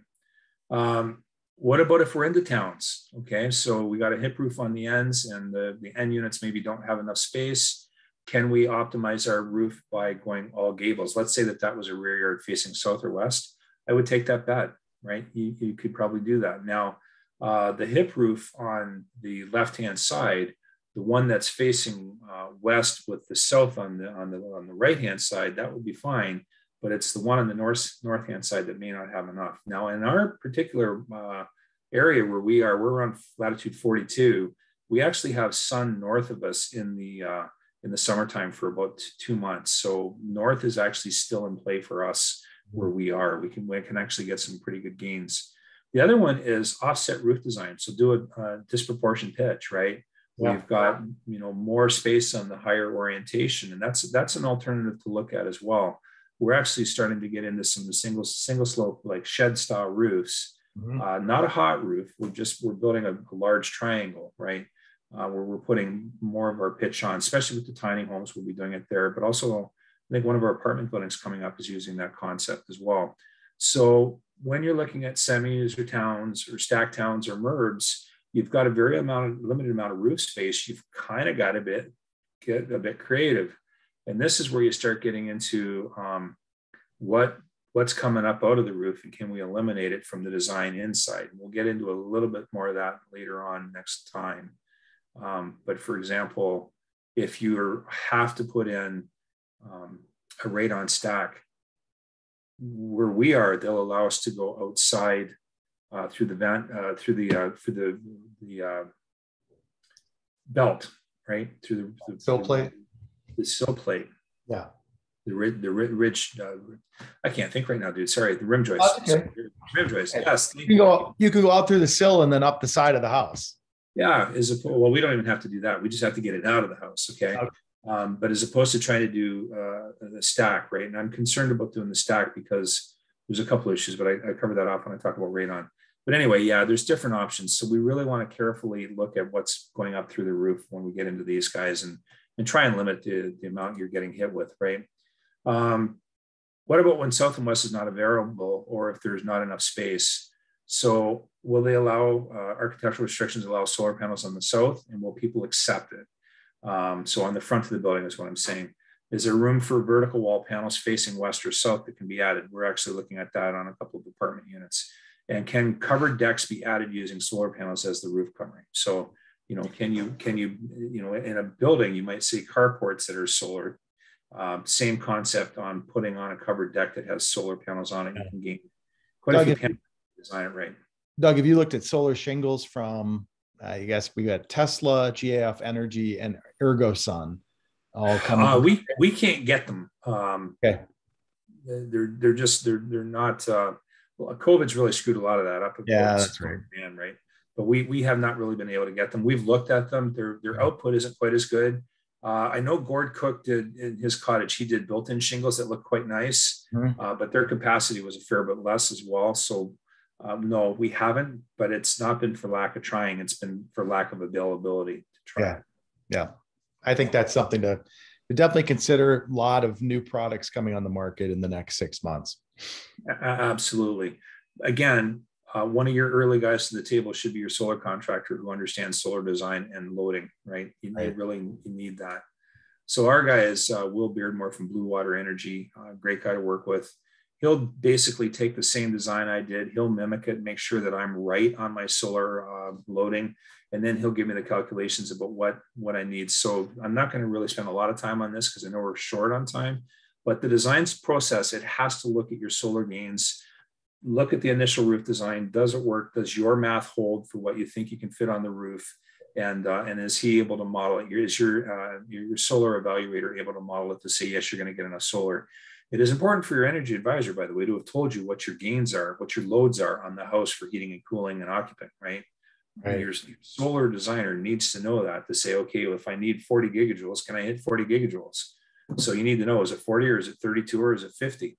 Um, what about if we're into towns? Okay, so we got a hip roof on the ends and the, the end units maybe don't have enough space. Can we optimize our roof by going all gables? Let's say that that was a rear yard facing south or west. I would take that bet, right? You, you could probably do that. Now, uh, the hip roof on the left hand side, the one that's facing uh, west with the south on the on the on the right hand side, that would be fine but it's the one on the north north hand side that may not have enough. Now, in our particular uh, area where we are, we're on latitude 42. We actually have sun north of us in the uh, in the summertime for about two months. So north is actually still in play for us where we are. We can we can actually get some pretty good gains. The other one is offset roof design. So do a, a disproportionate pitch, right? Yeah. We've got you know more space on the higher orientation, and that's that's an alternative to look at as well. We're actually starting to get into some single single slope like shed style roofs. Mm-hmm. Uh, not a hot roof. We're just we're building a, a large triangle, right? Uh, where we're putting more of our pitch on, especially with the tiny homes. We'll be doing it there, but also I think one of our apartment buildings coming up is using that concept as well. So when you're looking at semis or towns or stack towns or MURBs, you've got a very amount of, limited amount of roof space. You've kind of got to bit get a bit creative, and this is where you start getting into um, what what's coming up out of the roof and can we eliminate it from the design inside. And we'll get into a little bit more of that later on next time. Um, but for example, if you have to put in um, a radon stack, where we are, they'll allow us to go outside uh, through the vent, uh, through the uh, through the the uh, belt, right through the, the sill plate. The sill plate. Yeah. The ridge, the ridge. Uh, I can't think right now, dude. Sorry, the rim joist. Okay. Rim joist. Yes. You can go. You can go out through the sill and then up the side of the house. Yeah. Is a well, we don't even have to do that. We just have to get it out of the house. Okay. okay. Um, but as opposed to trying to do uh, the stack, right? And I'm concerned about doing the stack because there's a couple issues, but I, I cover that off when I talk about radon. But anyway, yeah, there's different options. So we really want to carefully look at what's going up through the roof when we get into these guys and, and try and limit the, the amount you're getting hit with, right? Um, what about when south and west is not available or if there's not enough space? So will they allow uh, architectural restrictions allow solar panels on the south and will people accept it? Um, so on the front of the building is what I'm saying. Is there room for vertical wall panels facing west or south that can be added? We're actually looking at that on a couple of apartment units. And can covered decks be added using solar panels as the roof covering? So, you know, can you, can you, you know, in a building, you might see carports that are solar. Um, same concept on putting on a covered deck that has solar panels on it. You can gain quite Doug, a few panels design it right. Doug, have you looked at solar shingles from I guess we got Tesla, GAF Energy, and ErgoSun all coming. Uh, we we can't get them. Um, okay. They're they're just they're they're not. Uh, well, COVID's really screwed a lot of that up. Yeah, that's right. Man, right. But we we have not really been able to get them. We've looked at them. Their their output isn't quite as good. Uh, I know Gord Cooke did in his cottage. He did built-in shingles that look quite nice, mm-hmm. uh, but their capacity was a fair bit less as well. So um, no, we haven't, but it's not been for lack of trying. It's been for lack of availability to try. Yeah. Yeah. I think that's something to, to definitely consider. A lot of new products coming on the market in the next six months. Absolutely. Again, uh, one of your early guys to the table should be your solar contractor who understands solar design and loading, right? You, right. you really you need that. So our guy is uh, Will Beardmore from Blue Water Energy, uh, great guy to work with he'll basically take the same design I did. He'll mimic it, make sure that I'm right on my solar uh, loading, and then he'll give me the calculations about what what I need. So I'm not going to really spend a lot of time on this because I know we're short on time. But the design process, it has to look at your solar gains, look at the initial roof design. Does it work? Does your math hold for what you think you can fit on the roof? And uh, and is he able to model it? Is your uh, your solar evaluator able to model it to say yes, you're going to get enough solar? It is important for your energy advisor, by the way, to have told you what your gains are, what your loads are on the house for heating and cooling and occupant, right? right. Your, solar designer needs to know that to say, okay, well, if I need 40 gigajoules, can I hit 40 gigajoules? So you need to know, is it 40 or is it 32 or is it 50?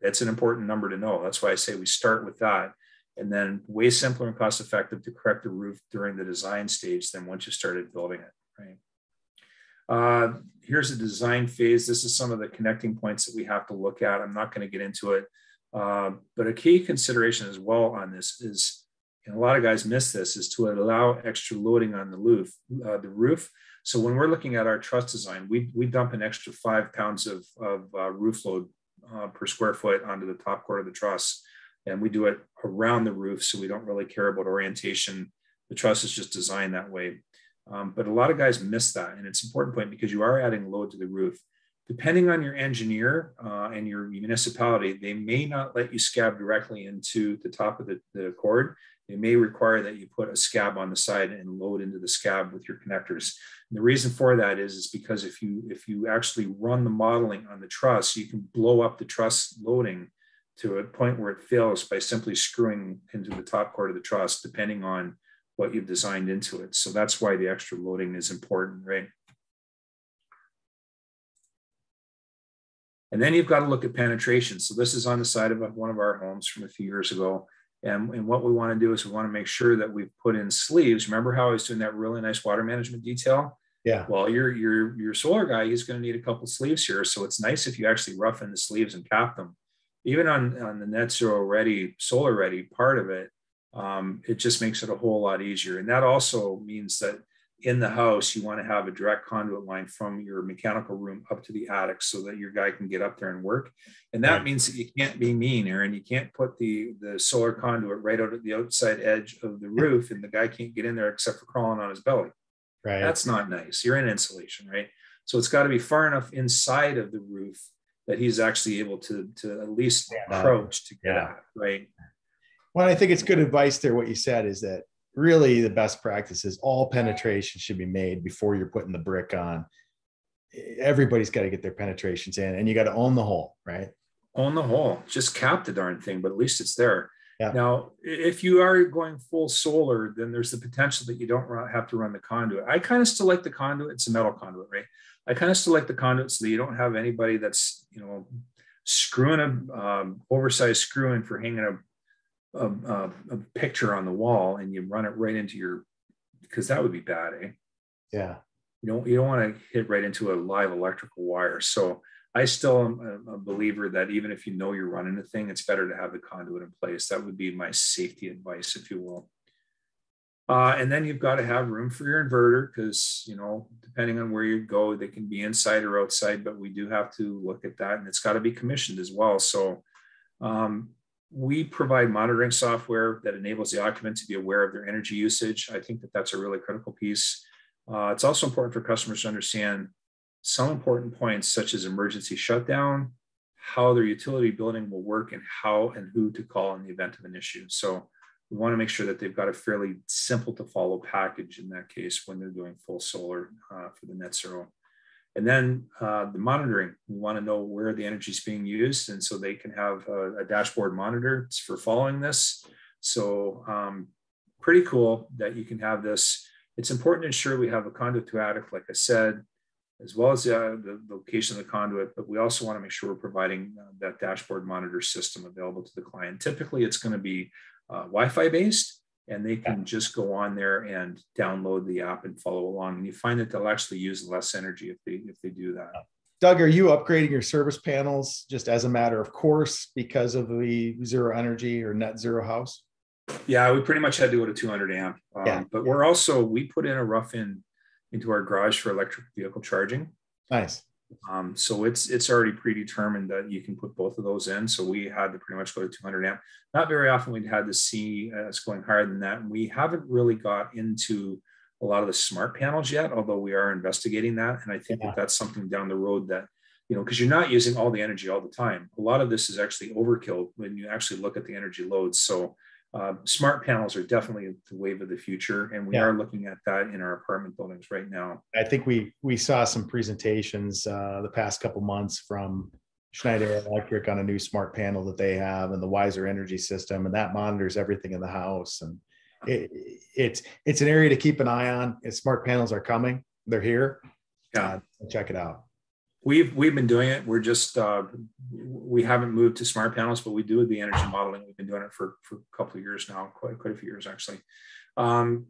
That's an important number to know. That's why I say we start with that. And then way simpler and cost effective to correct the roof during the design stage than once you started building it, right? Uh, here's the design phase. This is some of the connecting points that we have to look at. I'm not going to get into it. Uh, but a key consideration as well on this is, and a lot of guys miss this, is to allow extra loading on the roof. Uh, the roof. So when we're looking at our truss design, we, we dump an extra five pounds of, of uh, roof load uh, per square foot onto the top quarter of the truss. And we do it around the roof, so we don't really care about orientation. The truss is just designed that way. Um, but a lot of guys miss that. And it's an important point because you are adding load to the roof. Depending on your engineer uh, and your municipality, they may not let you scab directly into the top of the, the chord. It may require that you put a scab on the side and load into the scab with your connectors. And the reason for that is, is because if you if you actually run the modeling on the truss, you can blow up the truss loading to a point where it fails by simply screwing into the top part of the truss, depending on what you've designed into it. So that's why the extra loading is important, right? And then you've got to look at penetration. So this is on the side of one of our homes from a few years ago. And, and what we want to do is we want to make sure that we've put in sleeves. Remember how I was doing that really nice water management detail? Yeah. Well, your your your solar guy, he's going to need a couple sleeves here. So it's nice if you actually roughen the sleeves and cap them. Even on, on the net zero ready, solar ready part of it, um, it just makes it a whole lot easier. And that also means that in the house, you want to have a direct conduit line from your mechanical room up to the attic so that your guy can get up there and work. And that right. means that you can't be mean, Aaron. You can't put the, the solar conduit right out at the outside edge of the roof and the guy can't get in there except for crawling on his belly. Right. That's not nice. You're in insulation, right? So it's got to be far enough inside of the roof that he's actually able to, to at least yeah. approach to get yeah. at, right? Well, I think it's good advice there. What you said is that really the best practice is all penetration should be made before you're putting the brick on. Everybody's got to get their penetrations in and you got to own the hole, right? Own the hole. Just cap the darn thing, but at least it's there. Yeah. Now, if you are going full solar, then there's the potential that you don't have to run the conduit. I kind of still like the conduit. It's a metal conduit, right? I kind of still like the conduit so that you don't have anybody that's, you know, screwing a um, oversized screw in for hanging a a, a, a picture on the wall and you run it right into your because that would be bad, eh? Yeah. You don't you don't want to hit right into a live electrical wire. So I still am a, believer that even if you know you're running a thing, it's better to have the conduit in place. That would be my safety advice, if you will. Uh, and then you've got to have room for your inverter because, you know, depending on where you go, they can be inside or outside, but we do have to look at that and it's got to be commissioned as well. So um, we provide monitoring software that enables the occupant to be aware of their energy usage. I think that that's a really critical piece. Uh, it's also important for customers to understand some important points such as emergency shutdown, how their utility building will work and how and who to call in the event of an issue. So we want to make sure that they've got a fairly simple to follow package in that case when they're doing full solar uh, for the net zero. And then uh, the monitoring, we want to know where the energy is being used. And so they can have a, a dashboard monitor for following this. So um, pretty cool that you can have this. It's important to ensure we have a conduit to attic, like I said, as well as uh, the location of the conduit, but we also want to make sure we're providing uh, that dashboard monitor system available to the client. Typically, it's going to be uh, Wi-Fi based, and they can just go on there and download the app and follow along. And you find that they'll actually use less energy if they if they do that. Doug, are you upgrading your service panels just as a matter of course because of the zero energy or net zero house? Yeah, we pretty much had to go to 200 amp. Um, yeah. But we're also we put in a rough in into our garage for electric vehicle charging. Nice. Um, so it's it's already predetermined that you can put both of those in. So we had to pretty much go to 200 amp. Not very often we'd had to see us going higher than that. And we haven't really got into a lot of the smart panels yet, although we are investigating that. And I think yeah. that that's something down the road that you know because you're not using all the energy all the time. A lot of this is actually overkill when you actually look at the energy loads. So uh, smart panels are definitely the wave of the future, and we yeah. are looking at that in our apartment buildings right now. I think we we saw some presentations uh, the past couple months from Schneider Electric on a new smart panel that they have, and the Wiser Energy System, and that monitors everything in the house. And it, it's it's an area to keep an eye on. smart panels are coming; they're here. Yeah, uh, check it out. We've we've been doing it. We're just uh, we haven't moved to smart panels, but we do the energy modeling. We've been doing it for for a couple of years now, quite quite a few years actually. Um,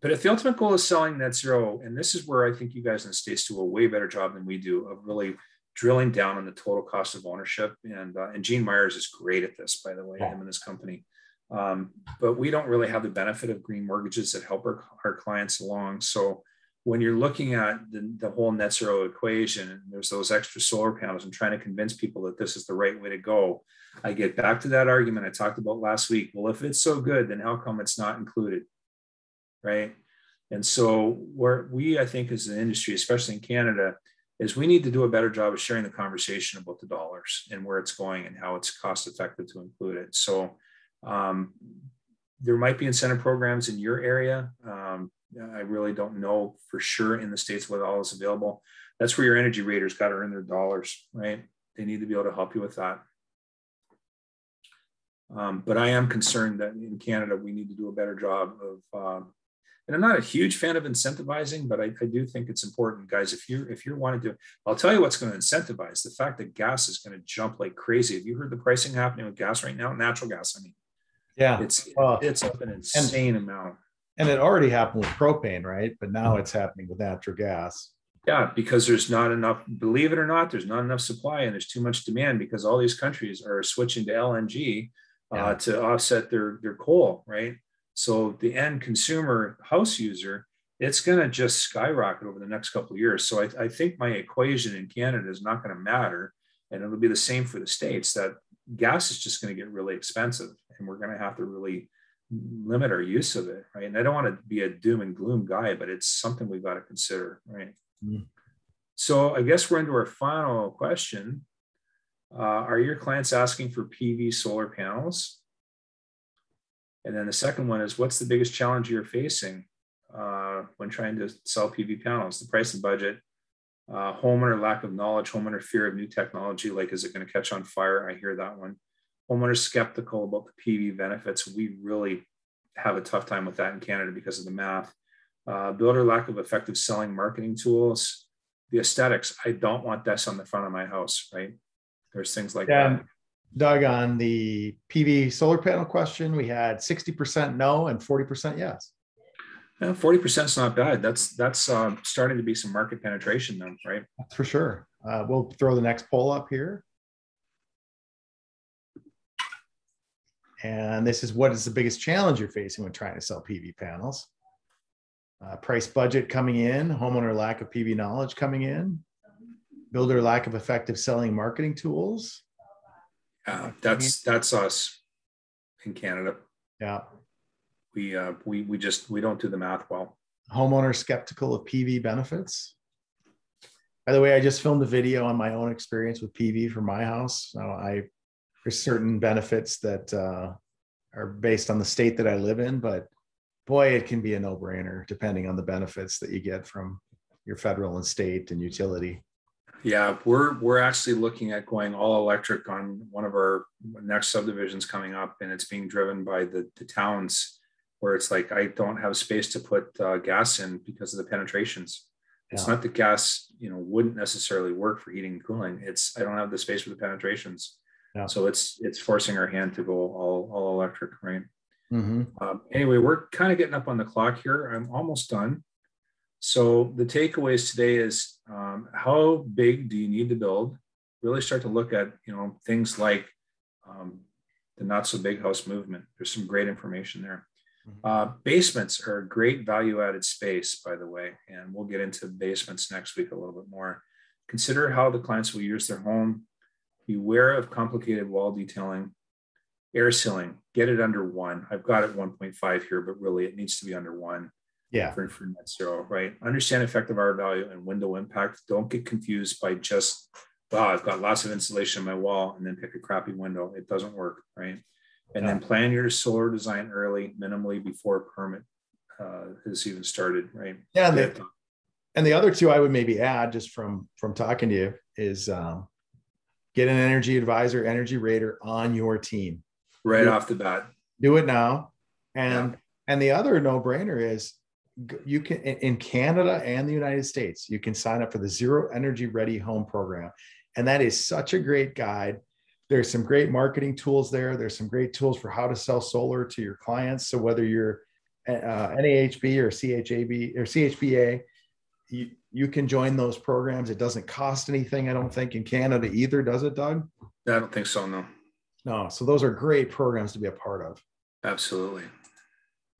but if the ultimate goal is selling net zero, and this is where I think you guys in the states do a way better job than we do of really drilling down on the total cost of ownership. And uh, and Gene Myers is great at this, by the way, him and his company. Um, but we don't really have the benefit of green mortgages that help our, our clients along. So when you're looking at the, the whole net zero equation and there's those extra solar panels and trying to convince people that this is the right way to go, I get back to that argument I talked about last week. Well, if it's so good, then how come it's not included? Right. And so where we, I think, as an industry, especially in Canada, is we need to do a better job of sharing the conversation about the dollars and where it's going and how it's cost effective to include it. So um, there might be incentive programs in your area. Um, I really don't know for sure in the states what all is available. That's where your energy raters got to earn their dollars, right? They need to be able to help you with that. Um, but I am concerned that in Canada we need to do a better job of. Uh, and I'm not a huge fan of incentivizing, but I, I, do think it's important, guys. If you're if you're wanting to, I'll tell you what's going to incentivize the fact that gas is going to jump like crazy. Have you heard the pricing happening with gas right now? Natural gas, I mean. Yeah, it's uh, it's up an insane and, amount. And it already happened with propane, right? But now it's happening with natural gas. Yeah, because there's not enough. Believe it or not, there's not enough supply, and there's too much demand because all these countries are switching to LNG uh, to offset their their coal, right? So the end consumer house user, it's going to just skyrocket over the next couple of years. So I, I think my equation in Canada is not going to matter, and it'll be the same for the states. That gas is just going to get really expensive, and we're going to have to really limit our use of it, right? And I don't want to be a doom and gloom guy, but it's something we've got to consider, right? Mm. So I guess we're into our final question. Uh, are your clients asking for PV solar panels? And then the second one is what's the biggest challenge you're facing uh, when trying to sell PV panels? The price and budget, uh, homeowner lack of knowledge, homeowner fear of new technology, like is it going to catch on fire? I hear that one. Homeowners skeptical about the PV benefits. We really have a tough time with that in Canada because of the math. Uh, builder lack of effective selling marketing tools. The aesthetics. I don't want this on the front of my house, right? There's things like yeah. that. Doug, on the PV solar panel question, we had 60% no and 40% yes. Yeah, 40% is not bad. That's that's uh, starting to be some market penetration though, right? That's for sure. Uh, we'll throw the next poll up here. And this is what is the biggest challenge you're facing when trying to sell PV panels? Uh, price budget coming in, homeowner lack of PV knowledge coming in, builder lack of effective selling marketing tools, yeah, that's that's us in Canada. Yeah. We uh we we just we don't do the math well. Homeowner skeptical of PV benefits. By the way, I just filmed a video on my own experience with PV for my house. So I there's certain benefits that uh, are based on the state that I live in, but boy, it can be a no-brainer depending on the benefits that you get from your federal and state and utility. Yeah, we're we're actually looking at going all electric on one of our next subdivisions coming up, and it's being driven by the, the towns where it's like I don't have space to put uh, gas in because of the penetrations. Yeah. It's not that gas, you know, wouldn't necessarily work for heating and cooling. It's I don't have the space for the penetrations. Yeah. So it's it's forcing our hand to go all all electric, right? Mm-hmm. Um, anyway, we're kind of getting up on the clock here. I'm almost done. So the takeaways today is um, how big do you need to build? Really start to look at you know things like um, the not so big house movement. There's some great information there. Mm-hmm. Uh, basements are a great value added space, by the way, and we'll get into basements next week a little bit more. Consider how the clients will use their home. Beware of complicated wall detailing. Air sealing, get it under one. I've got it 1.5 here, but really it needs to be under one yeah. for, for net zero, right? Understand effective R value and window impact. Don't get confused by just, wow, I've got lots of insulation in my wall and then pick a crappy window. It doesn't work, right? And yeah. then plan your solar design early, minimally before permit uh, is even started, right? Yeah. And the, and the other two I would maybe add just from from talking to you is um, get an energy advisor, energy rater on your team. Right do off the bat. Do it now. And yeah. and the other no-brainer is you can in Canada and the United States, you can sign up for the Zero Energy Ready Home Program. And that is such a great guide. There's some great marketing tools there. There's some great tools for how to sell solar to your clients. So whether you're uh, NAHB or CHAB or CHBA, you, you can join those programs. It doesn't cost anything, I don't think, in Canada either, does it, Doug? I don't think so, no. No. So those are great programs to be a part of. Absolutely.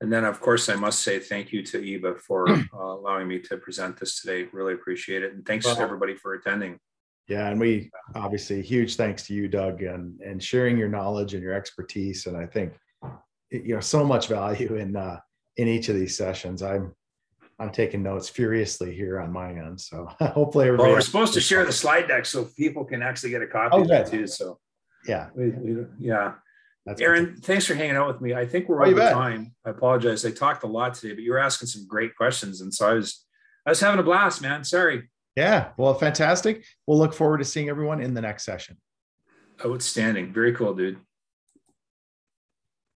And then, of course, I must say thank you to EEBA for uh, allowing me to present this today. Really appreciate it. And thanks well, to everybody for attending. Yeah, and we obviously huge thanks to you, Doug, and and sharing your knowledge and your expertise. And I think you know so much value in uh, in each of these sessions. I'm I'm taking notes furiously here on my end. So hopefully everybody. Well, we're supposed to share the slide deck so people can actually get a copy oh, of it too. So yeah, we, we, yeah. That's Aaron, good. thanks for hanging out with me. I think we're oh, over time. I apologize. I talked a lot today, but you were asking some great questions, and so I was, I was having a blast, man. Sorry. Yeah. Well, fantastic. We'll look forward to seeing everyone in the next session. Outstanding. Very cool, dude.